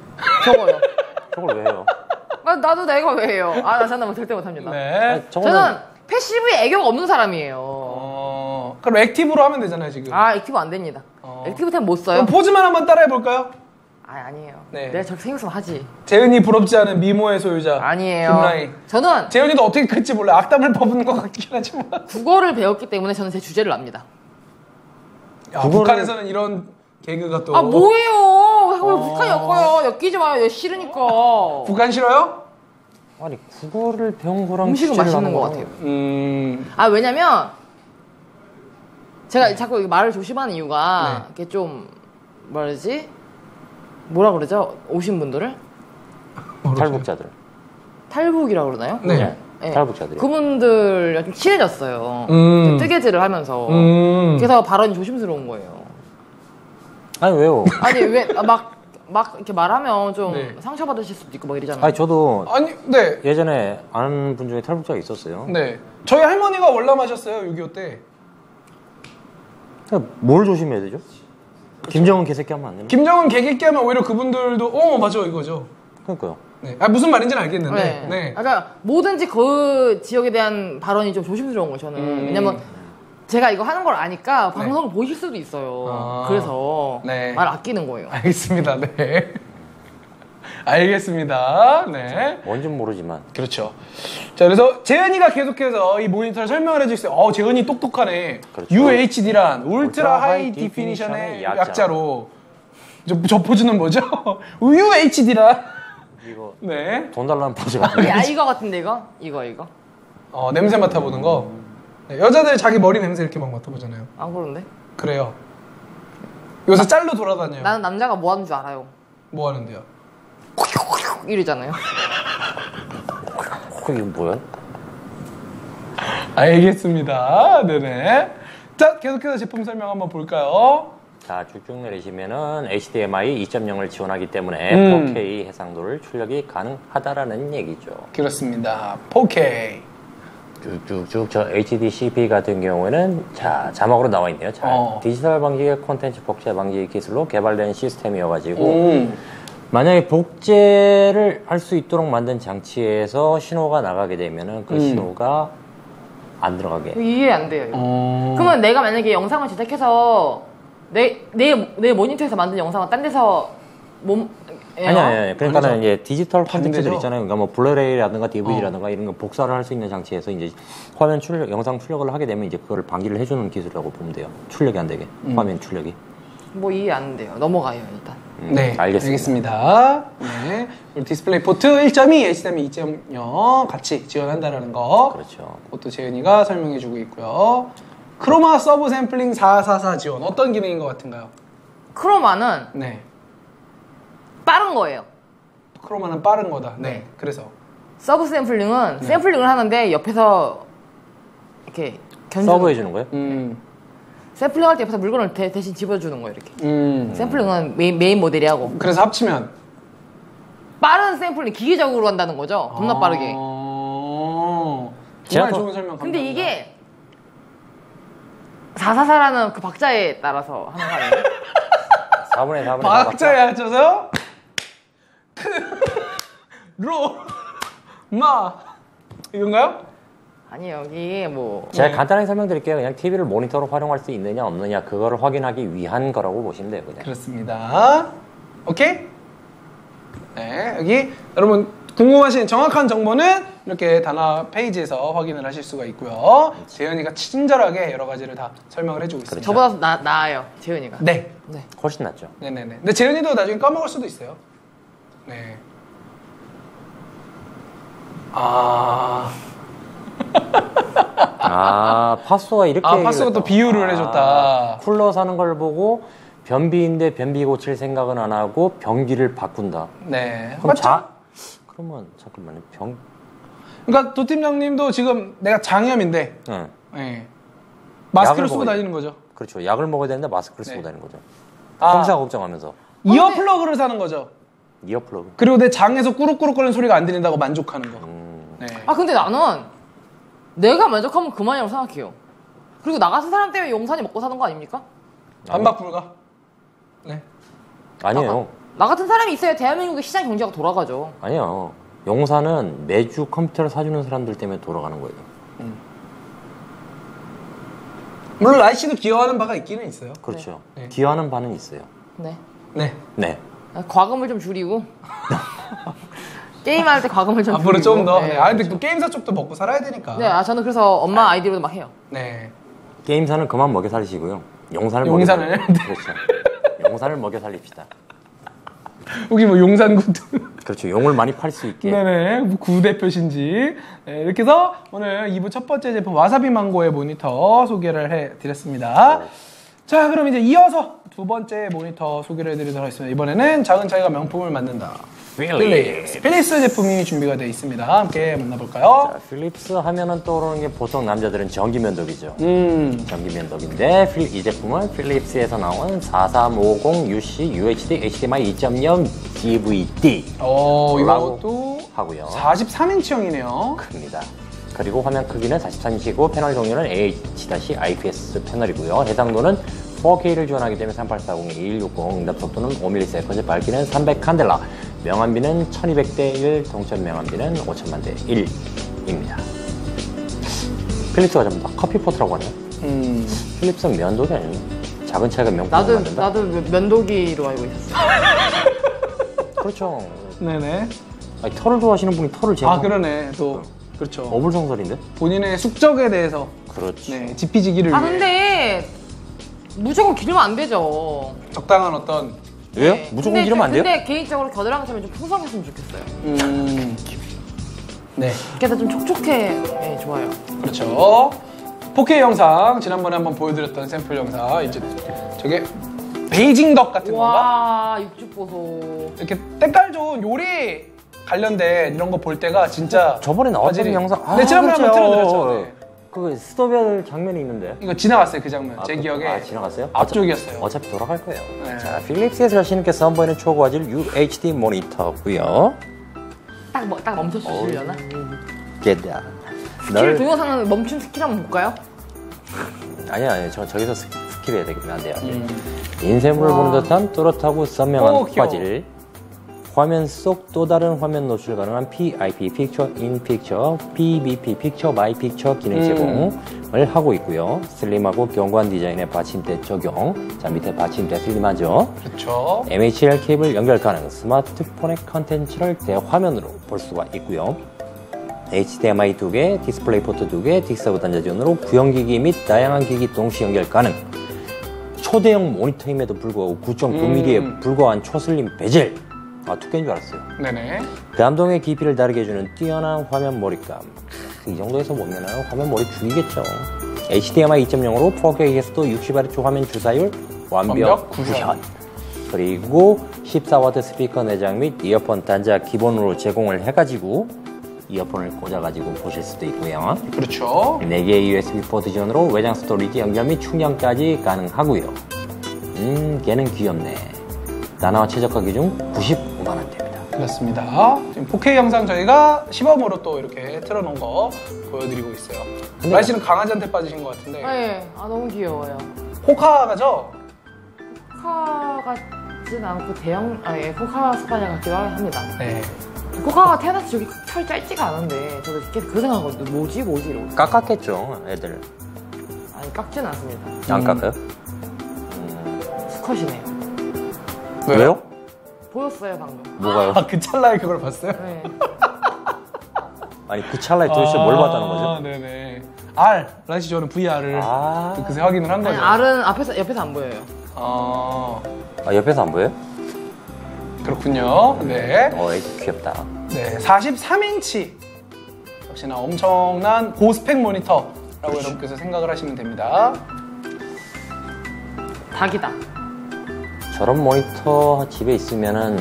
저거요. (laughs) 저걸 왜 해요? 아, 나도 내가 왜 해요? 아, 나 장난 절대 못합니다. 네. 아니, 저거는 저는 passive에 애교가 없는 사람이에요. 어, 그럼 active로 하면 되잖아요, 지금. 아, active 안 됩니다. 어. active 템못 써요? 그럼 포즈만 한번 따라해 볼까요? 아, 아니에요. 네. 내가 저렇게 생겼으면 하지. 재은이 부럽지 않은 미모의 소유자. 아니에요. 김라인. 저는 재은이도 어떻게 클지 몰라. 악담을 퍼붓는 것 같긴 하지만. 국어를 배웠기 때문에 저는 제 주제를 압니다. 야, 그거를- 북한에서는 이런 개그가 또. 아, 뭐예요? 왜 어. 북한 엮어요? 엮이지 마요. 얘 싫으니까. 북한 싫어요? 아니 국어를 배운 거랑 음식은 맛있는 거랑 같아요. 음. 아 왜냐면 제가 자꾸 이렇게 말을 조심하는 이유가 네. 이게 좀 뭐라지 뭐라 그러죠 오신 분들을 탈북자들. 탈북이라고 그러나요? 네. 네. 탈북자들이. 그분들이랑 좀 친해졌어요. 음. 뜨개질을 하면서 음. 그래서 발언이 조심스러운 거예요. 아니 왜요? 아니 왜막 막 이렇게 말하면 좀 네. 상처받으실 수도 있고 막 이러잖아요. 아니 저도 아니, 네. 예전에 아는 분 중에 탈북자가 있었어요. 네. 저희 할머니가 월남하셨어요, 6.25 때. 뭘 조심해야 되죠? 김정은 개새끼 하면 안 되나? 김정은 개개끼 하면 오히려 그분들도, 어, 맞아, 이거죠. 그러니까요. 네. 아, 무슨 말인지는 알겠는데. 네. 네. 그러니까 뭐든지 그 지역에 대한 발언이 좀 조심스러운 거예요. 저는 음. 왜냐면 제가 이거 하는 걸 아니까 방송을 보실 수도 있어요. 아. 그래서 네. 말 아끼는 거예요. 알겠습니다. 네. 알겠습니다. 네. 뭔진 모르지만 그렇죠. 자, 그래서 재은이가 계속해서 이 모니터를 설명을 해주세요. 어, 재은이 똑똑하네. 그렇죠. UHD란 ultra ultra high definition의 약자. 약자 로. 저, 저 포즈는 뭐죠? (laughs) UHD란. 이거 네. 돈 달라는 포즈 같은데. 야 이거 같은데 이거? 이거 이거? 어, 냄새 맡아보는 거. 네, 여자들 자기 머리 냄새 이렇게 막 맡아보잖아요. 안 그런데? 그래요. 요새 짤로 돌아다녀요. 나는 남자가 뭐 하는 줄 알아요. 뭐 하는데요? 이러잖아요. 그게 뭐야? 알겠습니다. 네네. 자, 계속해서 제품 설명 한번 볼까요? 자, 쭉쭉 내리시면은 HDMI 2.0을 지원하기 때문에 음. 4K 해상도를 출력이 가능하다라는 얘기죠. 그렇습니다. 4K. 쭉쭉쭉 저 HDCP 같은 경우에는 자 자막으로 나와 있네요. 자, 어. 디지털 방식의 콘텐츠 복제 방지 기술로 개발된 시스템이어가지고 음. 만약에 복제를 할 수 있도록 만든 장치에서 신호가 나가게 되면은 그 음. 신호가 안 들어가게. 이해 안 돼요. 이거. 어. 그러면 내가 만약에 영상을 제작해서 내, 내, 내 모니터에서 만든 영상을 딴 데서 몸, 아니 아니 아니. 그러니까는 아니죠. 이제 디지털 콘텐츠들. 있잖아요. 그러니까 뭐 블루레이라든가 DVD라든가 이런 거 복사를 할 수 있는 장치에서 이제 화면 출력, 영상 출력을 하게 되면 이제 그거를 방기를 해주는 기술이라고 보면 돼요. 출력이 안 되게 화면 출력이. 뭐 이해 안 돼요. 넘어가요, 일단. 음, 네, 알겠습니다. 알겠습니다. 네. 그리고 DisplayPort 1.2, HDMI 2.0 같이 지원한다라는 거. 그렇죠. 그것도 재은이가 설명해주고 있고요. chroma sub sampling 444 지원 어떤 기능인 것 같은가요? chroma는 네. 빠른 거예요. chroma는 빠른 거다. 네. 네. 그래서 sub sampling은 네. 샘플링을 하는데 옆에서 이렇게 견주 서브 해 주는 거예요? 음, 샘플링 할 때 옆에서 물건을 대, 대신 집어주는 거예요, 이렇게. 음. 샘플링은 메인, 메인 모델이 하고. 그래서 합치면 빠른 샘플링 기계적으로 한다는 거죠. 겁나 빠르게. 어... 제가 정말 더- 좋은 설명 감사합니다. 근데 이게 444라는 그 박자에 따라서 하는 거예요. 4분의 4분의 박자에 맞춰서 로, 마 이건가요? 아니 여기 뭐 제가 간단하게 설명드릴게요. 그냥 TV를 모니터로 활용할 수 있느냐 없느냐 그거를 확인하기 위한 거라고 보시면 돼요. 그냥. 그렇습니다. 오케이? 네, 여기 여러분 궁금하신 정확한 정보는 이렇게 단화 페이지에서 확인을 하실 수가 있고요. 재현이가 친절하게 여러 가지를 다 설명을 해주고 있습니다. 저보다 나, 나아요 재은이가. 네, 네. 훨씬 낫죠. 네네네. 근데 재현이도 나중에 까먹을 수도 있어요. 네. 아, 아 파소가 이렇게 아 파스가 또. 비유를 아, 해줬다. 쿨러 사는 걸 보고 변비인데 변비 고칠 생각은 안 하고 변기를 바꾼다. 네. 그럼 맞죠? 자 그러면 잠깐만요. 병 그러니까 도 팀장님도 지금 내가 장염인데, 응. 네. 마스크를 쓰고 먹어야 다니는 거죠. 그렇죠. 약을 먹어야 되는데 마스크를 쓰고 네. 다니는 거죠. 아. 평생 걱정하면서 이어플러그를 사는 거죠. 이어플러그. 그리고 내 장에서 꾸룩꾸룩거리는 소리가 안 들린다고 만족하는 거. 음, 네. 아 근데 나는 내가 만족하면 그만이라고 생각해요. 그리고 나 같은 사람 때문에 용산이 먹고 사는 거 아닙니까? 반박 불가. 네. 아니에요. 나 같은 사람이 있어야 대한민국의 시장 경제가 돌아가죠. 아니요. 용사는 매주 컴퓨터를 사주는 사람들 때문에 돌아가는 거예요. 물론 라이 씨도 기여하는 바가 있기는 있어요. 그렇죠. 네. 기여하는 바는 있어요. 네. 네. 네. 아, 과금을 좀 줄이고 (laughs) 게임할 때 과금을 좀 앞으로. 좀 더. 네. 네. 아 근데 또 게임사 쪽도 먹고 살아야 되니까. 네, 아, 저는 그래서 엄마 아이디로도 막 해요. 네. 게임사는 그만 먹여 살리시고요. 용산을 용산을? 먹여 살리... (laughs) 그렇죠. 용산을 먹여 살립시다. 혹시 뭐 용산구도. 그렇죠. 용을 많이 팔 수 있게. 네네. 뭐 구대표신지. 네, 이렇게 해서 오늘 2부 첫 번째 제품 와사비 망고의 모니터 소개를 해드렸습니다. 자, 그럼 이제 이어서 두 번째 모니터 소개를 해드리도록 하겠습니다. 이번에는 작은 차이가 명품을 만든다. 필립스. 필립스 제품이 준비가 되어 있습니다. 함께 만나볼까요? 자, 필립스 하면은 떠오르는 게 보통 남자들은 전기 면도기죠. 음. 전기 면도기인데 필- 이 제품은 필립스에서 나온 4350 UC UHD HDMI 2.0 DVD 어, 라고 이것도 하고요. 43인치형이네요. 큽니다. 그리고 화면 크기는 43인치고 패널 종류는 H-IPS 패널이고요. 해상도는 4K를 지원하기 때문에 3840, 2160, 응답 속도는 5ms, 밝기는 300 칸델라, 명암비는 1200대 1, 동점 명암비는 5000만 대 1입니다. 필립스가 전부 다 커피포트라고 하네요. 음. 필립스는 면도기 아니에요? 작은 차이가 명품을 나도 만든다? 나도 면도기로 알고 있었어. (laughs) 그렇죠. 네네. 아니, 털을 좋아하시는 분이 털을 제거 아, 그러네. 또. 그렇죠. 어불성설인데? 본인의 숙적에 대해서 그렇지. 네, 지피지기를 아 위해 근데 무조건 기르면 안 되죠. 적당한 어떤 왜요? 네. 무조건 근데 기르면 안 돼요? 근데 개인적으로 겨드랑이 처럼 좀 풍성했으면 좋겠어요. 음. 네, 그래서 좀 촉촉해 예, 좋아요. 그렇죠. 4K 영상 지난번에 한번 보여드렸던 샘플 영상 이제 저게 베이징 덕 같은 건가? 와 육즙 보소. 이렇게 때깔 좋은 요리 관련된 이런 거 볼 때가 진짜 저번에 나왔던 화질이- 영상. 네, 지난번에 한번 그렇죠. 틀어드렸죠. 네. 그 스토벨 장면이 있는데. 이거 지나갔어요 그 장면. 제 아, 그- 기억에 아, 지나갔어요? 앞쪽이었어요. 어차피 돌아갈 거예요. 네. 자, 필립스에서 신께 선보이는 초고화질 UHD 모니터고요. 딱, 뭐, 딱 멈춰 주시려나? Get that. 스킬 널 동영상은 멈춤 스킬 한번 볼까요? 아니요, 아니요. 저 저기서 스- skip해야 되겠면 안 돼요. 음. 인쇄물을 와. 보는 듯한 또렷하고 선명한 오, 귀여워. 화질. 화면 속 또 다른 화면 노출 가능한 PIP picture in picture, PBP picture by picture 기능 음. 제공을 하고 있고요. 슬림하고 견고한 디자인의 받침대 적용. 자 밑에 받침대 슬림하죠. 그렇죠. MHL 케이블 연결 가능 스마트폰의 컨텐츠를 대화면으로 볼 수가 있고요. HDMI 2개, 디스플레이 포트 2개, 딕스 단자 지원으로 구형기기 및 다양한 기기 동시 연결 가능. 초대형 모니터임에도 불구하고 9.9mm에 음. 불과한 초슬림 베젤. 아, 두께인 줄 알았어요. 네네. 감동의 깊이를 다르게 해주는 뛰어난 화면 몰입감. 이 정도에서 보면 화면 몰입 죽이겠죠. HDMI 2.0으로 4K에서도 60Hz 화면 주사율 완벽 완벽 구현. 그리고 14W 스피커 내장 및 이어폰 단자 기본으로 제공을 해가지고 이어폰을 꽂아가지고 보실 수도 있고요. 그렇죠. 4개의 USB 포트 지원으로 외장 스토리지 연결 및 충전까지 가능하고요. 음, 걔는 귀엽네. 다나와 최저가 기준 95만 원대입니다. 그렇습니다. 지금 4K 영상 저희가 시범으로 또 이렇게 틀어놓은 거 보여드리고 있어요. 근데- 말 씨는 강아지한테 빠지신 것 같은데. 네. 아, 너무 귀여워요. 호카가죠? 코카 같진 않고 대형, 아, 예, 코카 스파니아 같기도 합니다. 네. 코카가 태어나서 저기 털 짧지가 않은데, 저도 계속 그 생각하거든요. 뭐지, 뭐지, 이러고. 깎았겠죠, 애들. 아니, 깎진 않습니다. 안 음. 깎아요? 수컷이네요. 왜요? 보였어요, 방금. 뭐가요? 아, 그 찰나에 그걸 봤어요? 네. (laughs) 아니 그 찰나에 도대체 뭘 봤다는 거죠? 아, 네네. R. 라시 저는 VR을 아, 그새 확인을 한 아니, 거죠. 알은 앞에서, 옆에서 안 보여요. 아, 아, 옆에서 안 보여요? 그렇군요. 네. 어, 애기 귀엽다. 네. 43인치. 역시나 엄청난 고스펙 모니터라고 여러분께서 생각을 하시면 됩니다. 닭이다. 저런 모니터 집에 있으면은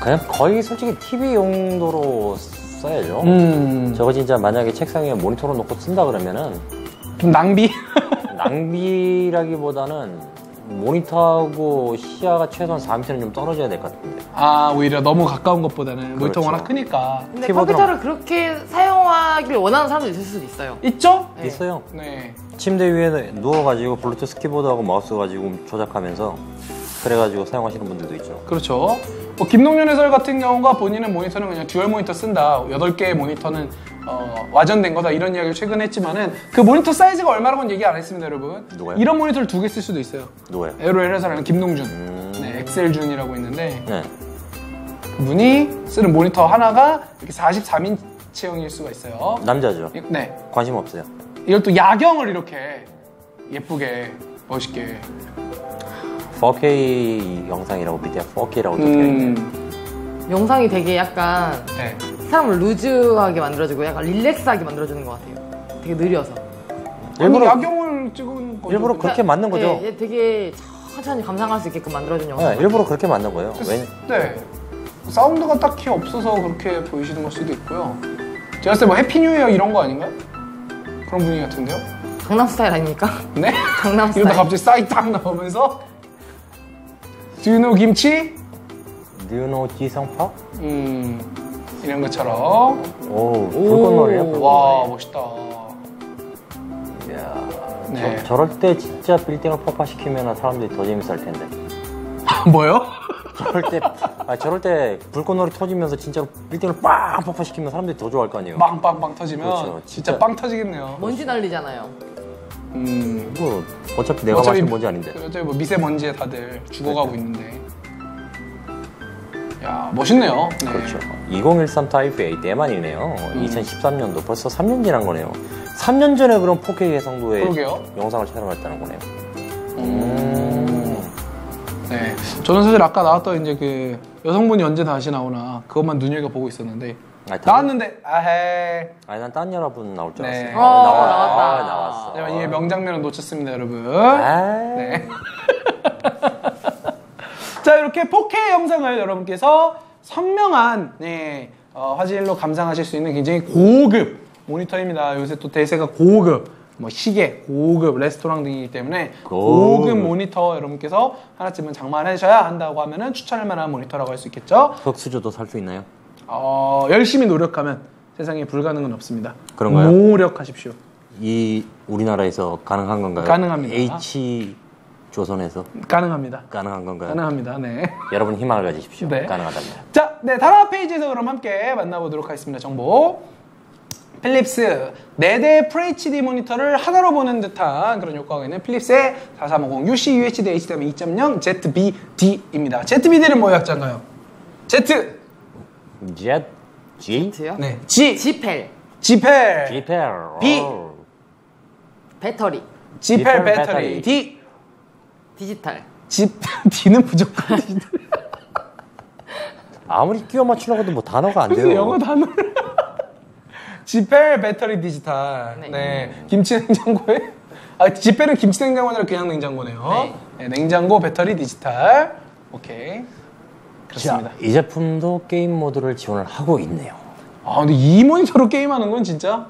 그냥 거의 솔직히 TV 용도로 써야죠. 음. 저거 진짜 만약에 책상 위에 모니터로 놓고 쓴다 그러면은 좀 낭비? (laughs) 낭비라기보다는 모니터하고 시야가 최소한 4m는 좀 떨어져야 될 것 같은데. 아, 오히려 너무 가까운 것보다는 모니터 그렇죠. 워낙 크니까. 근데 컴퓨터를 그렇게 사용하길 원하는 사람도 있을 수도 있어요. 있죠? 네. 있어요. 네. 침대 위에 누워가지고 블루투스 키보드하고 마우스 가지고 조작하면서 그래가지고 사용하시는 분들도 있죠. 그렇죠. 뭐 김동준 해설 같은 경우가 본인은 모니터는 그냥 듀얼 모니터 쓴다. 8개의 모니터는 어, 와전된 거다. 이런 이야기를 최근에 했지만은 그 모니터 사이즈가 얼마라고는 얘기 안 했습니다, 여러분. 누가요? 이런 모니터를 두 개 쓸 수도 있어요. 누가요? LOL 해설하는 김동준. 음. 네, 엑셀준이라고 있는데 네. 그분이 쓰는 모니터 하나가 이렇게 43인치형일 수가 있어요. 남자죠. 이- 네. 관심 없어요. 이걸 또 야경을 이렇게 예쁘게 멋있게 4K 영상이라고 밑에 4K라고 적혀 있는데 음, 영상이 되게 약간 네. 사람을 루즈하게 만들어주고 약간 릴렉스하게 만들어주는 것 같아요. 되게 느려서. 일부러 야경을 찍은 거죠. 일부러 그렇게 만든 거죠. 네, 얘 되게 천천히 감상할 수 있게끔 만들어준 영상. 네, 일부러 그렇게 만든 거예요. 왜? 네. 사운드가 딱히 없어서 그렇게 보이시는 걸 수도 있고요. 제가 봤을 때뭐 Happy New Year 이런 거 아닌가요? 그런 분위기 같은데요? 강남 스타일 아닙니까? 네? (laughs) 강남 스타일. 이러다 갑자기 싸이 딱 나오면서 Do you know 김치? Do you know 지성팍? 음 이런 것처럼 오, 불꽃놀이야, 와. 멋있다. 이야, 네. 저, 저럴 때 진짜 빌딩을 폭파시키면 사람들이 더 재밌어 할 텐데. (laughs) 뭐요? 저럴 때, (laughs) 아, 저럴 때 불꽃놀이 터지면서 진짜로 빌딩을 빵 폭파시키면 사람들이 더 좋아할 거 아니에요. 빵빵빵 터지면 그렇죠. 진짜 진짜. 빵 터지겠네요. 먼지 날리잖아요. 음. 이거 어차피 내가 마시는 뭔지 아닌데. 어차피 뭐 미세먼지에 다들 죽어가고 있는데. 야 멋있네요. 네. 그렇죠. 2013 타입 A 때만이네요. 음. 2013년도 벌써 3년 지난 거네요. 3년 전에 그럼 4K 해상도의 그러게요. 영상을 촬영했다는 거네요. 음. 네. 저는 사실 아까 나왔던 이제 그 여성분이 언제 다시 나오나 그것만 눈여겨 보고 있었는데 아니, 다른- 나왔는데 아헤. 아니 난 딴 여러분 나올 줄 네. 알았어요. 어, 나와, 나왔다. 아, 나왔어. 하지만 이 명장면은 놓쳤습니다, 여러분. 아, 네. (laughs) 자 이렇게 4K 영상을 여러분께서 선명한 네, 어, 화질로 감상하실 수 있는 굉장히 고급 모니터입니다. 요새 또 대세가 고급 뭐 시계, 고급 레스토랑 등이기 때문에 고급, 고급. 모니터 여러분께서 하나쯤은 장만하셔야 한다고 하면은 추천할 만한 모니터라고 할 수 있겠죠. 흑수저도 살 수 있나요? 어, 열심히 노력하면 세상에 불가능은 없습니다. 그런가요? 노력하십시오. 이 우리나라에서 가능한 건가요? 가능합니다. H 조선에서 가능합니다. 가능한 건가요? 가능합니다. 네. 여러분 희망을 가지십시오. 네. 가능하답니다. 자, 네, 다음 페이지에서 그럼 함께 만나보도록 하겠습니다. 정보. 필립스 4대 FHD 모니터를 하나로 보는 듯한 그런 효과가 있는 필립스의 4350 UC UHD HDMI 2.0 ZBD입니다. ZBD는 뭐의 약자인가요? Z. jet G G요? 네. G. 지펠, G펠. G펠 B. 오. 배터리, G펠 G펠 배터리. 배터리. D. 디지털. G. (laughs) D는 무조건 디지털. 아무리 끼워 맞추려고 해도 뭐 단어가 안 그래서 돼요. 영어 단어를. (laughs) 지펠 배터리 디지털. 네. 네. 김치 냉장고에 아 지펠은 김치 냉장고 아니라 그냥 냉장고네요. 네, 냉장고 배터리 디지털. 오케이. 자, 그렇습니다. 이 제품도 게임 모드를 지원을 하고 있네요. 아 근데 이 모니터로 게임하는 건 진짜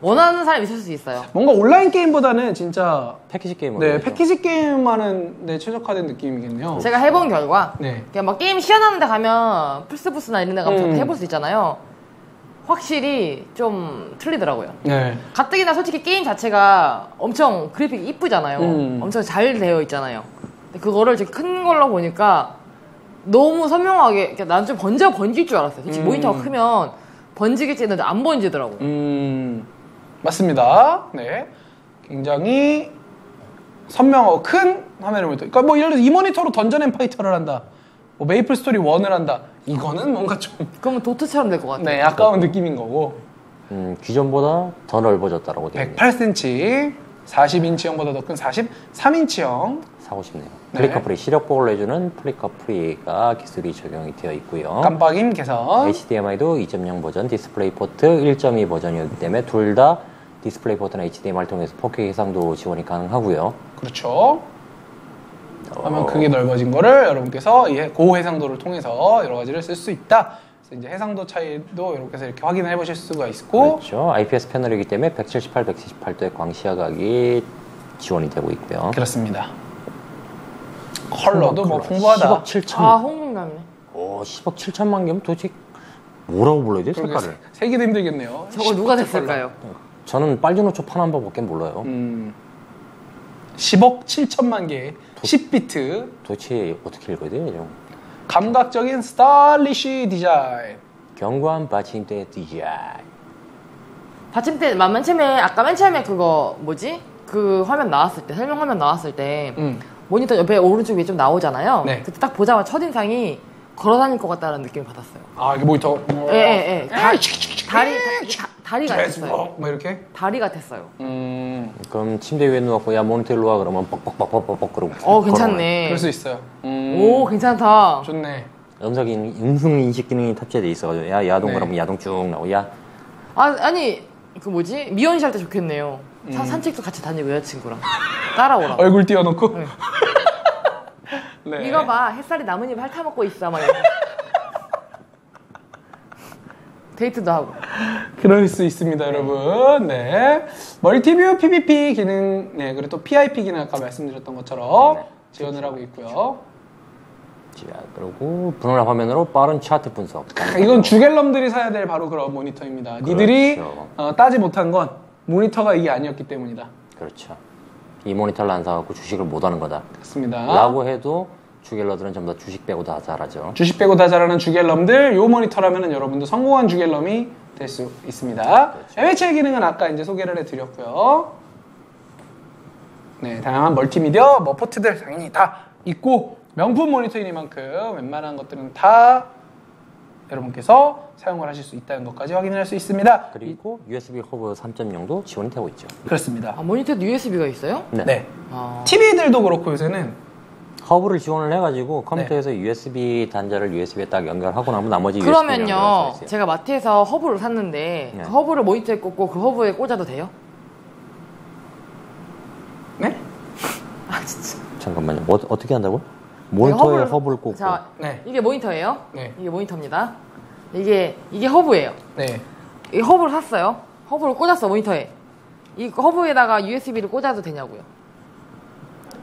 원하는 사람 있을 수 있어요. 뭔가 온라인 게임보다는 진짜 패키지 게임 모드. 네 패키지 게임하는 데 최적화된 느낌이겠네요. 제가 해본 결과 네. 그냥 막 게임 시연하는 데 가면 플스부스나 이런 데 가면 음. 해볼 수 있잖아요. 확실히 좀 틀리더라고요. 네. 가뜩이나 솔직히 게임 자체가 엄청 그래픽이 이쁘잖아요. 음. 엄청 잘 되어 있잖아요. 근데 그거를 큰 걸로 보니까 너무 선명하게 난 좀 번져 번질 줄 알았어요. 솔직히 음. 모니터가 크면 번지겠지 했는데 안 번지더라고요. 음, 맞습니다. 네. 굉장히 선명하고 큰 화면을 모니터. 그러니까 뭐 예를 들어 이 모니터로 던전 앤 파이터를 한다. 뭐 메이플 스토리 1을 한다. 이거는 뭔가 좀 그러면 도트처럼 될 것 같아요. 네, 아까운 느낌인 거고. 음, 기존보다 더 넓어졌다라고 되어 있네요. 108cm, 40인치형보다 더 큰 43인치형. 사고 싶네요. 네. flicker free 시력 보호를 해주는 flicker free가 기술이 적용이 되어 있고요. 깜빡임 개선. HDMI도 2.0 버전, 디스플레이 포트 1.2 버전이기 때문에 둘 다 디스플레이 포트나 HDMI를 통해서 4K 해상도 지원이 가능하고요. 그렇죠. 화면 어, 크게 넓어진 거를 여러분께서 이 고해상도를 통해서 여러 가지를 쓸 수 있다. 그래서 이제 해상도 차이도 여러분께서 이렇게 확인을 해보실 수가 있고 그렇죠. IPS 패널이기 때문에 178, 178도의 광시야각이 지원이 되고 있고요. 그렇습니다. 컬러도 뭐 풍부하다. 10억 7천. 아 홍콩 가네. 오, 10억 7천만 개면 도대체 뭐라고 불러야 돼 그러게 색깔을? 세기도 힘들겠네요. 저거 누가 됐을까요? 저는 빨주노초 파는 법밖에 몰라요. 음, 10억 7천만 개, 10비트, 도대체 어떻게 읽어야 돼요? 이런. 감각적인 스타일리시 디자인. 견고한 받침대 디자인. 받침대 맨 처음에 아까 맨 처음에 그거 뭐지? 그 화면 나왔을 때 설명 화면 나왔을 때 음, 모니터 옆에 오른쪽 위에 좀 나오잖아요. 네. 그때 딱 보자마자 첫인상이 걸어다닐 것 같다는 느낌을 받았어요. 아 이게 모니터. 예, 예, 예. 다, 에이, 다리, 다, 다리 같았어요. 뭐, 뭐 이렇게. 다리 같았어요. 음, 그럼 침대 위에 누워갖고 야 모니터 일로 와 그러면 뻑뻑뻑뻑뻑뻑 그러고 어. 괜찮네. 그럴 수 있어요. 음, 오, 괜찮다. 좋네. 음성 인- 음성 인식 기능이 탑재돼 있어가지고 야 야동 네. 그러면 야동 쭉 나오고 야 아, 아니, 그 뭐지? 미연시 할 때 좋겠네요. 사- 산책도 같이 다니고 여자친구랑. 따라오라고. 얼굴 띄워놓고. 네. (laughs) 네. 이거 봐, 햇살이 나뭇잎 핥아먹고 있어. 막 이러고. (laughs) 데이트도 하고. 그럴 수 있습니다, 여러분. 네. 멀티뷰 PVP 기능, 네. 그리고 또 PIP 기능 아까 말씀드렸던 것처럼 네. 지원을 하고 있고요. 자 그리고 분할 화면으로 빠른 차트 분석 아, 이건 주갤럼들이 사야 될 바로 그런 모니터입니다. 니들이 그렇죠. 어, 따지 못한 건 모니터가 이게 아니었기 때문이다. 그렇죠 이 모니터를 안 사갖고 주식을 못 하는 거다 그렇습니다. 라고 해도 주갤러들은 전부 다 주식 빼고 다 잘하죠 주식 빼고 다 잘하는 주갤럼들 요 모니터라면 여러분도 성공한 주갤럼이 될 수 있습니다. MHL 기능은 아까 이제 소개를 해드렸고요. 네, 다양한 멀티미디어 뭐 포트들 당연히 다 있고 명품 모니터이니만큼 웬만한 것들은 다 여러분께서 사용을 하실 수 있다는 것까지 확인할 수 있습니다. 그리고 USB 허브 3.0도 지원이 되고 있죠 그렇습니다. 아, 모니터도 USB가 있어요? 네. 아. TV들도 그렇고 요새는 허브를 지원을 해가지고 컴퓨터에서 네. USB 단자를 USB에 딱 연결하고 나면 나머지 그러면요. 제가 마트에서 허브를 샀는데, 네. 그 허브를 모니터에 꽂고 그 허브에 꽂아도 돼요? 네? 아, 진짜. 잠깐만요 어, 어떻게 한다고? 모니터에 허브를- 허브를 꽂고. 자, 네. 이게 모니터예요. 네. 이게 모니터입니다. 이게 이게 허브예요. 네. 이 허브를 샀어요. 허브를 꽂았어 모니터에. 이 허브에다가 USB를 꽂아도 되냐고요?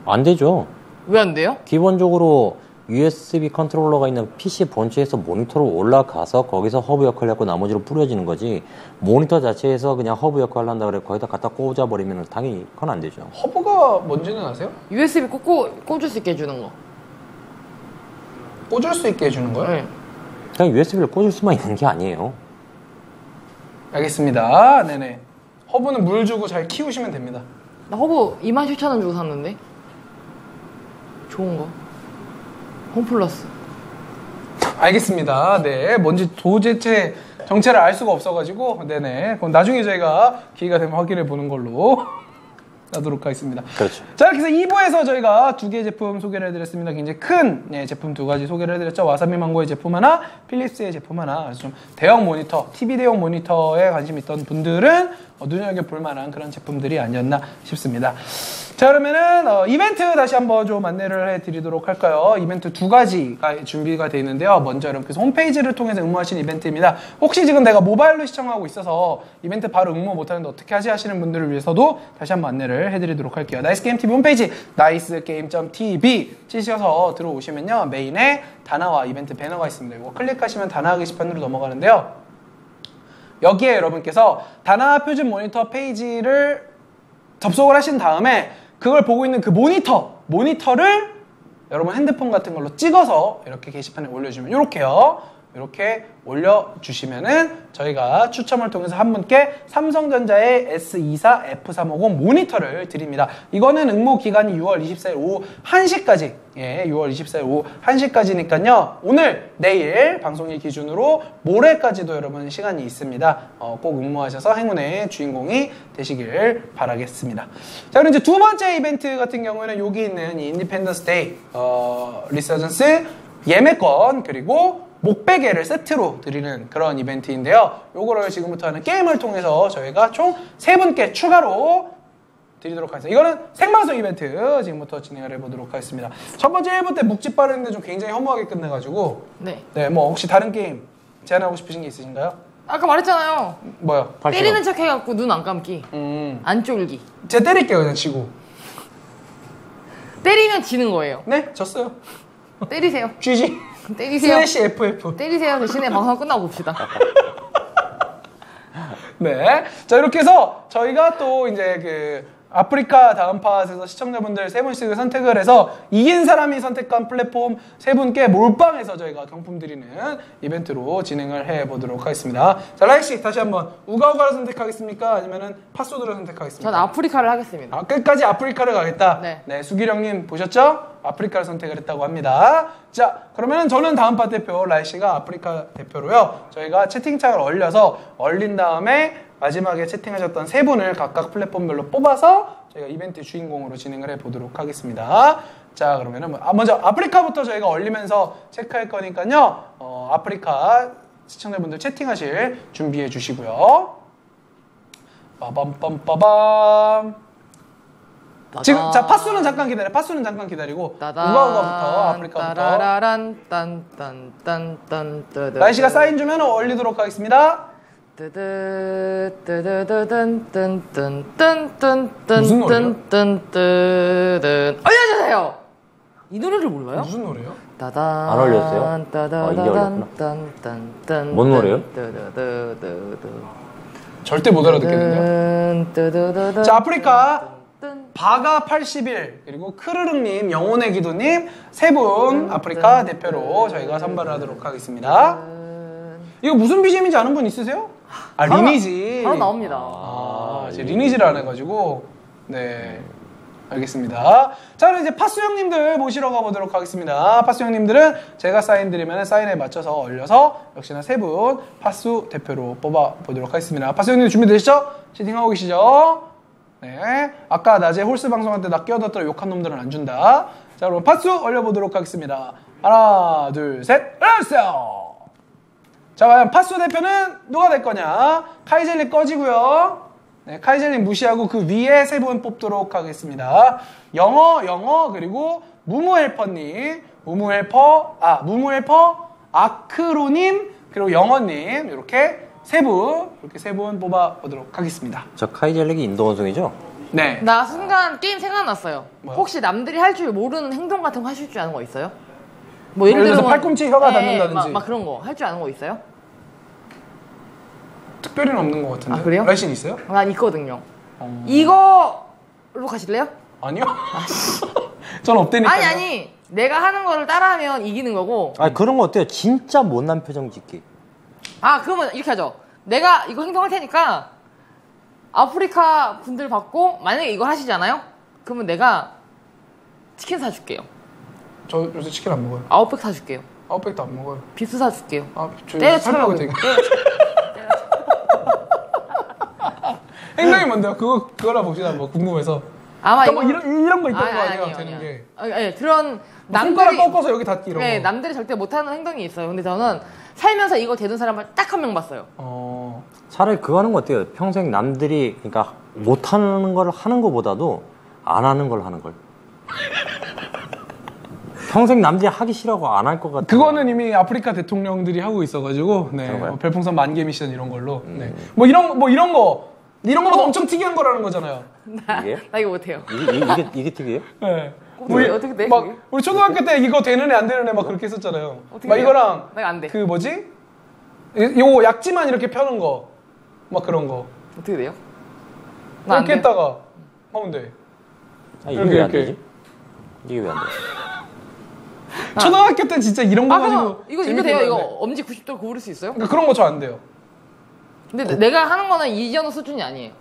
안 되죠. 왜 안 돼요? 기본적으로 USB 컨트롤러가 있는 PC 본체에서 모니터로 올라가서 거기서 허브 역할을 하고 나머지로 뿌려지는 거지 모니터 자체에서 그냥 허브 역할을 한다 그래 거기다 갖다 꽂아버리면 당연히 그건 안 되죠. 허브가 뭔지는 아세요? USB 꽂고 꽂을 수 있게 해주는 거. 꽂을 수 있게 해주는 거예요? 네. 그냥 USB를 꽂을 수만 있는 게 아니에요. 알겠습니다. 네네. 허브는 물 주고 잘 키우시면 됩니다. 나 허브 27,000원 주고 샀는데. 좋은 거. 홈플러스. 알겠습니다. 네. 뭔지 도대체 정체를 알 수가 없어가지고, 네네. 그건 나중에 저희가 기회가 되면 확인해 보는 걸로 하도록 하겠습니다. 그렇죠. 자, 이렇게 해서 2부에서 저희가 두 개의 제품 소개를 해드렸습니다. 굉장히 큰 예, 제품 두 가지 소개를 해드렸죠. 와사비 망고의 제품 하나, 필립스의 제품 하나. 그래서 좀 대형 모니터, TV 대형 모니터에 관심 있던 분들은 어, 눈여겨볼 만한 그런 제품들이 아니었나 싶습니다. 자, 그러면은 어, 이벤트 다시 한번 좀 안내를 해드리도록 할까요? 이벤트 두 가지가 준비가 되어 있는데요. 먼저 여러분께서 홈페이지를 통해서 응모하신 이벤트입니다. 혹시 지금 내가 모바일로 시청하고 있어서 이벤트 바로 응모 못하는데 어떻게 하지 하시는 분들을 위해서도 다시 한번 안내를 해드리도록 할게요. 나이스 게임TV 홈페이지 나이스 게임.tv 치셔서 들어오시면요. 메인에 다나와 이벤트 배너가 있습니다. 이거 클릭하시면 다나와 게시판으로 넘어가는데요. 여기에 여러분께서 다나 표준 모니터 페이지를 접속을 하신 다음에 그걸 보고 있는 그 모니터, 모니터를 여러분 핸드폰 같은 걸로 찍어서 이렇게 게시판에 올려주면 이렇게요. 이렇게 올려주시면은 저희가 추첨을 통해서 한 분께 삼성전자의 S24 F350 모니터를 드립니다. 이거는 응모 기간이 6월 24일 오후 1시까지, 예, 6월 24일 오후 1시까지니까요. 오늘, 내일 방송일 기준으로 모레까지도 여러분 시간이 있습니다. 어, 꼭 응모하셔서 행운의 주인공이 되시길 바라겠습니다. 자, 그럼 이제 두 번째 이벤트 같은 경우에는 여기 있는 이 Independence Day, 어, Resurgence 예매권, 그리고 목베개를 세트로 드리는 그런 이벤트인데요. 요거를 지금부터 하는 게임을 통해서 저희가 총 세 분께 추가로 드리도록 하겠습니다. 이거는 생방송 이벤트 지금부터 진행을 해보도록 하겠습니다. 첫 번째 1부 때 묵찌빠를 했는데 좀 굉장히 허무하게 끝내가지고 네. 네, 뭐 혹시 다른 게임 제안하고 싶으신 게 있으신가요? 아까 말했잖아요. 뭐요? 팔 때리는 척 해갖고 눈 안 감기. 음, 안 쫄기. 제가 때릴게요 그냥 치고. 때리면 지는 거예요. 네, 졌어요. 때리세요. (laughs) GG. 때리세요. 슬래시 FF. 때리세요. 대신에 방송 끝나고 봅시다. (laughs) 네. 자, 이렇게 해서 저희가 또 이제 그 아프리카 다음 팟에서 시청자분들 세 분씩을 선택을 해서 이긴 사람이 선택한 플랫폼 세 분께 몰빵해서 저희가 경품 드리는 이벤트로 진행을 해 보도록 하겠습니다. 자, 라이 씨 다시 한번 우가우가를 선택하겠습니까? 아니면은 팟소드를 선택하겠습니까? 전 아프리카를 하겠습니다. 아, 끝까지 아프리카를 가겠다. 네. 수기령님 보셨죠? 아프리카를 선택을 했다고 합니다. 자, 그러면 저는 다음 파 대표 라이 씨가 아프리카 대표로요. 저희가 채팅창을 얼려서 얼린 다음에 마지막에 채팅하셨던 세 분을 각각 플랫폼별로 뽑아서 저희가 이벤트 주인공으로 진행을 해 보도록 하겠습니다. 자, 그러면은 뭐- 아, 먼저 아프리카부터 저희가 얼리면서 체크할 거니까요. 어, 아프리카 시청자분들 채팅하실 준비해 주시고요. 빠밤빰빠밤. 지금 자 파수는 잠깐 기다려. 파수는 잠깐 기다리고 우가우가부터 아프리카부터. 날씨가 사인 주면 얼리도록 하겠습니다. 뜨드 뜨드드든 뜬뜬뜬뜬뜬 무슨 노래요? 뜬뜬뜬 알려주세요. 이 노래를 몰라요? 무슨 노래요? 따단 안 얼렸어요? 아, 이제 얼렸구나. 딴딴딴 뭔 노래요? 절대 못 알아듣겠는데요. 자 아프리카 뜬 바가 81 그리고 크르릉님 영혼의 기도님 세 분 아프리카 대표로 저희가 선발을 하도록 하겠습니다. 이거 무슨 BGM인지 아는 분 있으세요? 아 바로 리니지. 바로 나옵니다. 아, 이제 리니지를 안 해가지고 네 알겠습니다. 자 그럼 이제 파수 형님들 모시러 가보도록 하겠습니다. 파수 형님들은 제가 사인 드리면 사인에 맞춰서 얼려서 역시나 세 분 파수 대표로 뽑아 보도록 하겠습니다. 파수 형님 준비되시죠? 채팅하고 계시죠? 네. 아까 낮에 홀스 방송할 때 나 끼어들었더라 욕한 놈들은 안 준다. 자 그럼 파수 얼려보도록 하겠습니다. 하나 둘 셋 얼렸어요. 자, 과연 파수 대표는 누가 될 거냐? 카이젤리 꺼지고요. 네, 카이젤리 무시하고 그 위에 세 분 뽑도록 하겠습니다. 영어, 영어, 그리고 무무 헬퍼님. 무무 헬퍼, 아, 무무 헬퍼, 아크로님, 그리고 영어님, 이렇게 세 분, 이렇게 세 분 뽑아보도록 하겠습니다. 저 카이젤릭이 인도 원숭이죠? 네. 나 순간 게임 생각났어요. 뭐요? 혹시 남들이 할 줄 모르는 행동 같은 거 하실 줄 아는 거 있어요? 뭐 예를 들어서 뭐- 팔꿈치 혀가 예, 닿는다든지. 막, 막 그런 거 할 줄 아는 거 있어요? 특별히는 없는 것 같은데. 아, 그래요? 라이신 있어요? 난 있거든요. 어. 이거로 가실래요? 아니요. (laughs) 전 없다니까요. 아니 아니 내가 하는 거를 따라하면 이기는 거고 아 그런 거 어때요? 진짜 못난 표정 짓기. 아 그러면 이렇게 하죠 내가 이거 행동할 테니까 아프리카 분들 받고 만약에 이거 하시잖아요 그러면 내가 치킨 사줄게요 저 요새 치킨 안 먹어요. 아웃백 사줄게요 아웃백도 안 먹어요. 비스 사줄게요 아, 저 때려쳐요 살펴도 되게. 행동이 뭔데요? 그거 그거라 봅시다. 뭐 궁금해서. 아마 그러니까 뭐 이거 이런 이런 거 있던 아니, 거 아니, 아니에요? 아니요, 되는 아니요. 게. 아니, 아니, 그런 뭐 손가락 남들이 꺾어서 여기 닿기 이런 네 거. 남들이 절대 못하는 행동이 있어요 근데 저는 살면서 이거 되는 사람을 딱 한 명 봤어요 어. 차라리 그거 하는 거 어때요? 평생 남들이 그러니까 못 하는 걸 하는 것보다도 안 하는 걸 하는 걸. 평생 남들이 하기 싫어하고 안 할 것 같아. 그거는 이미 아프리카 대통령들이 하고 있어가지고 네. 그런가요? 뭐 별풍선 만개 미션 이런 걸로. 음. 네. 뭐 이런 뭐 이런 거 이런 거보다 엄청 특이한 거라는 거잖아요. 나, 이게? (laughs) 나 이거 못해요 이게 이게 이게 특이해요? 네. 어떻게- 어떻게 돼, 막 그게? 우리 초등학교 때 이거 되는 애 안 되는 애 막 그렇게 했었잖아요. 어떻게 막 돼요? 이거랑 나 이거 안 돼. 그 뭐지? 이- 요거 약지만 이렇게 펴는 거. 막 그런 거. 어떻게 돼요? 나안 이렇게 돼. 했다가 하면 돼. 아, 이게 이렇게, 왜 안 이렇게. 되지? 이게 왜 안 돼? 초등학교 때 진짜 이런 거 아 가지고 이거 이거 돼요 이거. 엄지 90도 구부릴 수 있어요? 그러니까 그런 거 저 안 돼요. 근데 내가 하는 거는 이전우 수준이 아니에요.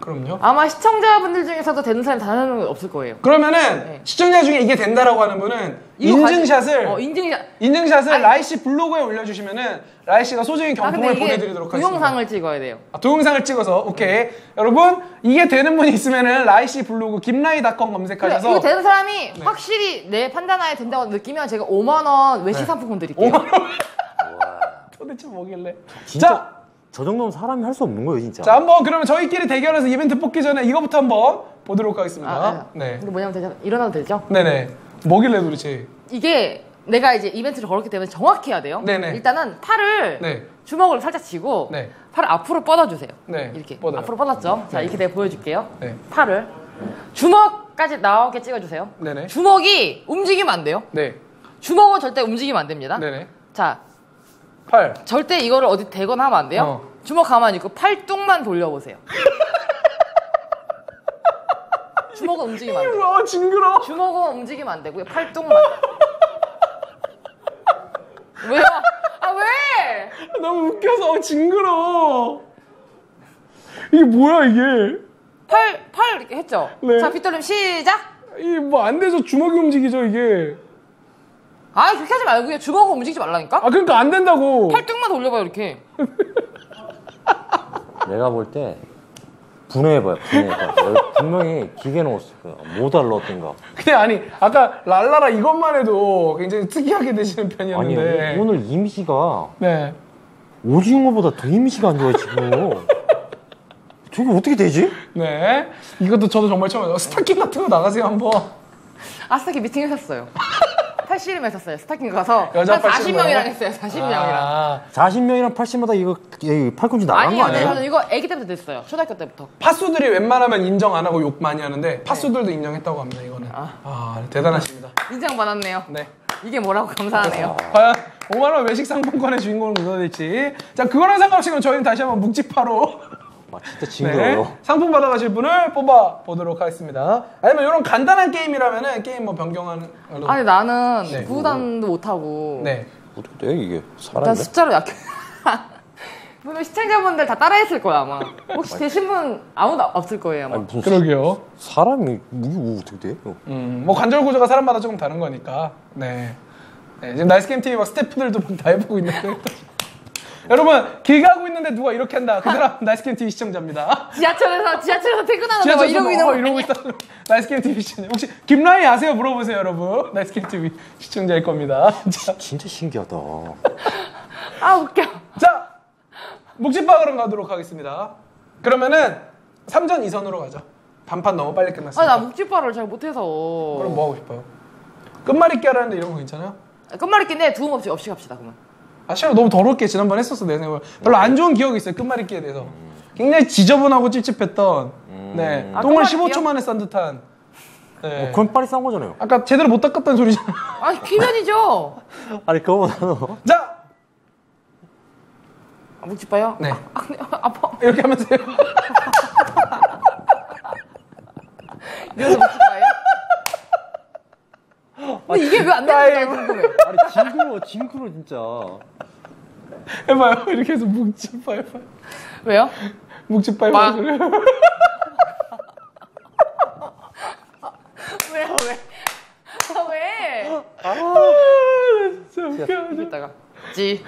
그럼요. 아마 시청자분들 중에서도 되는 사람이 다는 건 없을 거예요. 그러면은 네. 시청자 중에 이게 된다라고 하는 분은 이거 인증샷을 어, 인증샷. 인증샷을 아니- 라이 씨 블로그에 올려주시면은 라이 씨가 소정의 아 경품을 보내드리도록 하겠습니다. 동영상을 찍어야 돼요. 아, 동영상을 찍어서 오케이 여러분 이게 되는 분이 있으면은 라이 씨 블로그 김라이닷컴 검색하셔서 이거 되는 사람이 확실히 내 판단하에 된다고 느끼면 제가 5만 원 외식 네. 상품권 드릴게요. (laughs) 도대체 뭐길래 진짜 자, 저 정도면 사람이 할 수 없는 거예요, 진짜. 자 한번 그러면 저희끼리 대결해서 이벤트 뽑기 전에 이거부터 한번 보도록 하겠습니다 아, 아, 네 이거 뭐냐면 되죠? 일어나도 되죠? 네네 뭐길래 도대체 이게 내가 이제 이벤트를 걸었기 때문에 정확히 해야 돼요. 네네. 일단은 팔을 네. 주먹을 살짝 쥐고 네. 팔을 앞으로 뻗어주세요. 네, 이렇게 뻗어요. 앞으로 뻗었죠. 자 네. 이렇게 내가 보여줄게요. 네. 팔을 주먹까지 나오게 찍어주세요. 네네 주먹이 움직이면 안 돼요. 네 주먹은 절대 움직이면 안 됩니다. 네네 자 팔 절대 이거를 어디 대거나 하면 안 돼요. 어. 주먹 가만히 있고 팔뚝만 돌려보세요. (laughs) 주먹은 움직이면 안 돼요. 아 징그러 주먹은 움직이면 안 되고요. 팔뚝만. (laughs) 왜요? 아 왜? 너무 웃겨서 징그러 이게 뭐야 이게 팔, 팔 이렇게 했죠? 네. 자, 빗돌림 시작! 이게 뭐 안 돼서 주먹이 움직이죠 이게 아, 그렇게 하지 말고요. 주먹은 움직이지 말라니까? 아 그러니까 안 된다고 팔뚝만 돌려봐요, 이렇게. (laughs) 내가 볼 때 분해해봐요, 분해해봐. 분명히 기계 넣었을 거야. 모달 넣었던가. 그냥 아니 아까 랄라라 이것만 해도 굉장히 특이하게 되시는 아니, 편이었는데 오늘 이미지가 네 오징어보다 더 이미지가 안 좋아요, 지금. (laughs) 저게 어떻게 되지? 네. 이것도 저도 정말 처음이에요. 스타킹 같은 거 나가세요, 한번. 아스타키 미팅 했었어요. 팔씨름 했었어요. 스타킹 가서. 여자 한 팔씨름 40명이랑 거예요? 했어요, 40명이랑. 아, 40명이랑 80마다 이거 이 팔꿈치 나간 아니요, 거 근데 아니에요? 저는 이거 아기 때부터 됐어요. 초등학교 때부터. 파수들이 웬만하면 인정 안 하고 욕 많이 하는데 파수들도 인정했다고 합니다, 이거는. 아. 아, 대단하십니다. 인정받았네요. 네. 이게 뭐라고 감사하네요. (laughs) 과연 5만 원 외식 상품권의 주인공은 누가 될지. 자, 그거랑 상관없이 그럼 저희는 다시 한번 아, 진짜 징그러워요. 네, 상품 받아가실 분을 뽑아 보도록 하겠습니다. 아니면 이런 간단한 게임이라면은 게임 뭐 변경하는 걸로. 아니, 나는 네. 구단도 못 하고. 네. 어떻게 돼, 이게? 난 사람인데? 숫자로 약해. (laughs) 분명 시청자분들 다 따라했을 거야, 아마. 혹시 되신 분 아무도 없을 거예요, 아마. 아니, 무슨 그러게요. 사람이 이게 뭐 어떻게 돼? 이거? 음, 뭐 관절 구조가 사람마다 조금 다른 거니까. 네. 네, 지금 나이스 게임 TV 막 스태프들도 (laughs) 막 다 해보고 있는데. 여러분 길 가고 있는데 누가 이렇게 한다. 그 사람 (laughs) 나이스게임 TV 시청자입니다. 지하철에서, 지하철에서 퇴근하는데 막 지하철에서 이러고 있는 뭐거 이러고 있다. 나이스게임 TV 시청자. 혹시 김라희 아세요? 물어보세요, 여러분. 나이스게임 TV 시청자일 겁니다. 자, 진짜 신기하다. 아, 웃겨. 자 묵찌빠로 가도록 하겠습니다. 그러면은 3전 2선으로 가죠. 반판 너무 빨리 아, 끝났어요. 나 묵지발을 잘 못해서. 그럼 뭐 하고 싶어요? 끝말잇기 하라는데 이런 거 괜찮아요? 끝말잇기인데 두음 없이 없이 갑시다 그러면. 아 싫어 너무 더럽게 지난번 했었어 내 생각에 별로 안 좋은 기억이 있어요 끝말잇기에 대해서 굉장히 지저분하고 찝찝했던 네 아, 똥을 끝말잇기요? 15초 만에 싼 듯한 네. 어, 그건 빨리 싼 거잖아요. 아까 제대로 못 닦았다는 소리잖아 (laughs) 아니 필연이죠. 아니 그거보다는 자 아, 묵지 빠요? 네. 아, 근데 아파. 이렇게 하면서 요 (laughs) 이래서 묵지빠예요? 근데 이게 왜 안 되는지 난 궁금해. 아니 징그러 징그러 진짜. (laughs) 해봐요 이렇게 해서 묵지빠 해봐요 왜요? 묵지빠 마. 해봐요 왜 왜? 아 왜? 진짜 웃겨 이따가 지.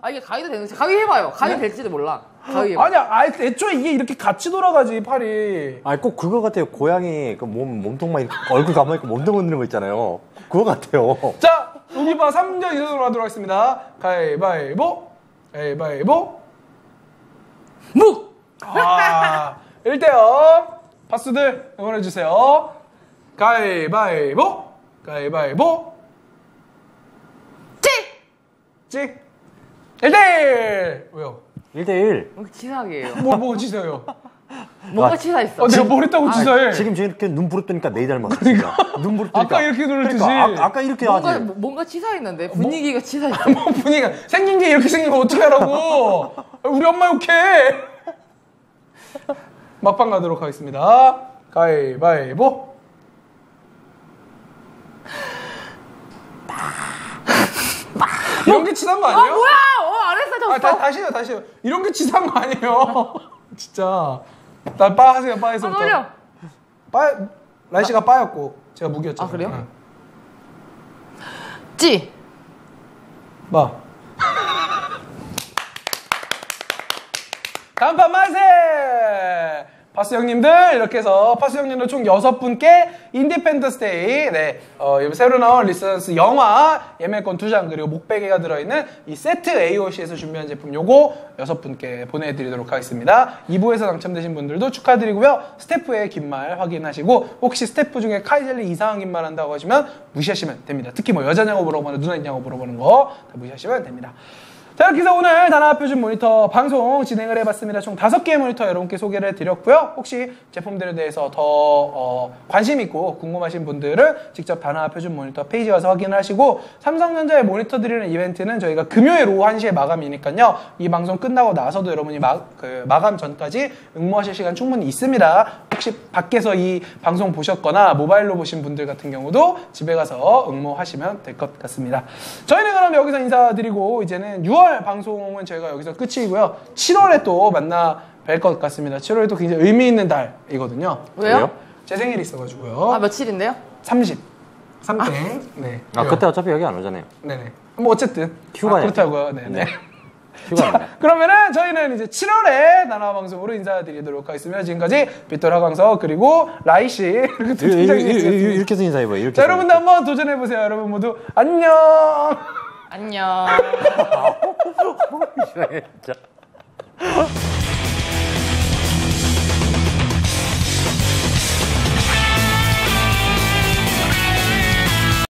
아 이게 가위도 되는 거 가위 해봐요. 가위 될지도 몰라. 가위 해봐. 아니야 아 애초에 이게 이렇게 같이 돌아가지 팔이 아니 꼭 그거 같아요. 고양이 그 몸 몸통만 이렇게 얼굴 가만히 있고 몸통 흔드는 거 있잖아요. 그거 같아요. 자 우기바 3전 이전으로 하도록 하겠습니다 가위바위보 가위바위보 묵. 아 (laughs) 1대0 파수들 응원해주세요 가위바위보 가위바위보 지. 찍 1대1 왜요? 1대1. 뭔가 치사하게 해요. 뭐 뭐가 치사해요? 뭔가 치사했어. 어, 내가 뭘 했다고 아, 치사해 지금 저렇게 눈 부릅뜨니까 내 닮았어. 그러니까. 눈 부릅뜨니까. 아까 이렇게 놀랬듯이 그러니까 아, 아까 이렇게 뭔가 하지. 뭐- 뭔가 치사했는데 분위기가 치사했어. 분위기가 생긴 게 이렇게 생긴 거 어떻게 하라고 우리 엄마 욕해 막방 가도록 하겠습니다 가위바위보 이런 게 치사한 거아 아니에요? 뭐야? 어 안 했어 졌어. 아, 다, 다시요 다시요 이런 게 치사한 거 아니에요 진짜 나 빠 하세요 아 빠에서부터 놀려. 빠 라이 씨가 빠였고 제가 무기였죠 아, 그래요? 응. 찌. 봐. 다음 판 만세! 팟수 형님들 이렇게 해서 팟수 형님들 총 여섯 분께 Independence Day 네, 어, 새로 나온 Resurgence 영화 예매권 두장 그리고 목베개가 들어있는 이 세트 AOC에서 준비한 제품 요거 여섯 분께 보내드리도록 하겠습니다. 2부에서 당첨되신 분들도 축하드리고요. 스태프의 귓말 확인하시고 혹시 스태프 중에 카이젤리 이상한 귓말 한다고 하시면 무시하시면 됩니다. 특히 뭐 여자냐고 물어보거나 누나 있냐고 물어보는 거 다 무시하시면 됩니다 자 이렇게 해서 오늘 다나와 표준 모니터 방송 진행을 해봤습니다. 총 다섯 개의 모니터 여러분께 소개를 해드렸고요. 혹시 제품들에 대해서 더 어, 관심 있고 궁금하신 분들은 직접 다나와 표준 모니터 페이지 가서 확인을 하시고 삼성전자의 모니터 드리는 이벤트는 저희가 금요일 오후 1시에 마감이니까요. 이 방송 끝나고 나서도 여러분이 마, 그 마감 전까지 응모하실 시간 충분히 있습니다. 혹시 밖에서 이 방송 보셨거나 모바일로 보신 분들 같은 경우도 집에 가서 응모하시면 될 것 같습니다. 저희는 그럼 여기서 인사드리고 이제는 6월 방송은 저희가 여기서 끝이고요. 7월에 또 만나 뵐 것 같습니다. 7월에 또 굉장히 의미 있는 달이거든요. 왜요? 제 생일이 있어가지고요. 아 며칠인데요? 30. 3땡. 네. 아 그때 어차피 여기 안 오잖아요. 네네. 뭐 어쨌든. 휴가예요. 아, 그렇다고요. 네네. 네. (laughs) 휴가입니다. 그러면은 저희는 이제 7월에 나나 방송으로 인사드리도록 하겠습니다. 지금까지 빗돌 하광석 그리고 라이 씨 (laughs) 이렇게 해서 인사해봐요. 이렇게. 자 해서. 여러분도 한번 도전해 보세요. 여러분 모두 안녕. 안녕. (laughs) 진짜.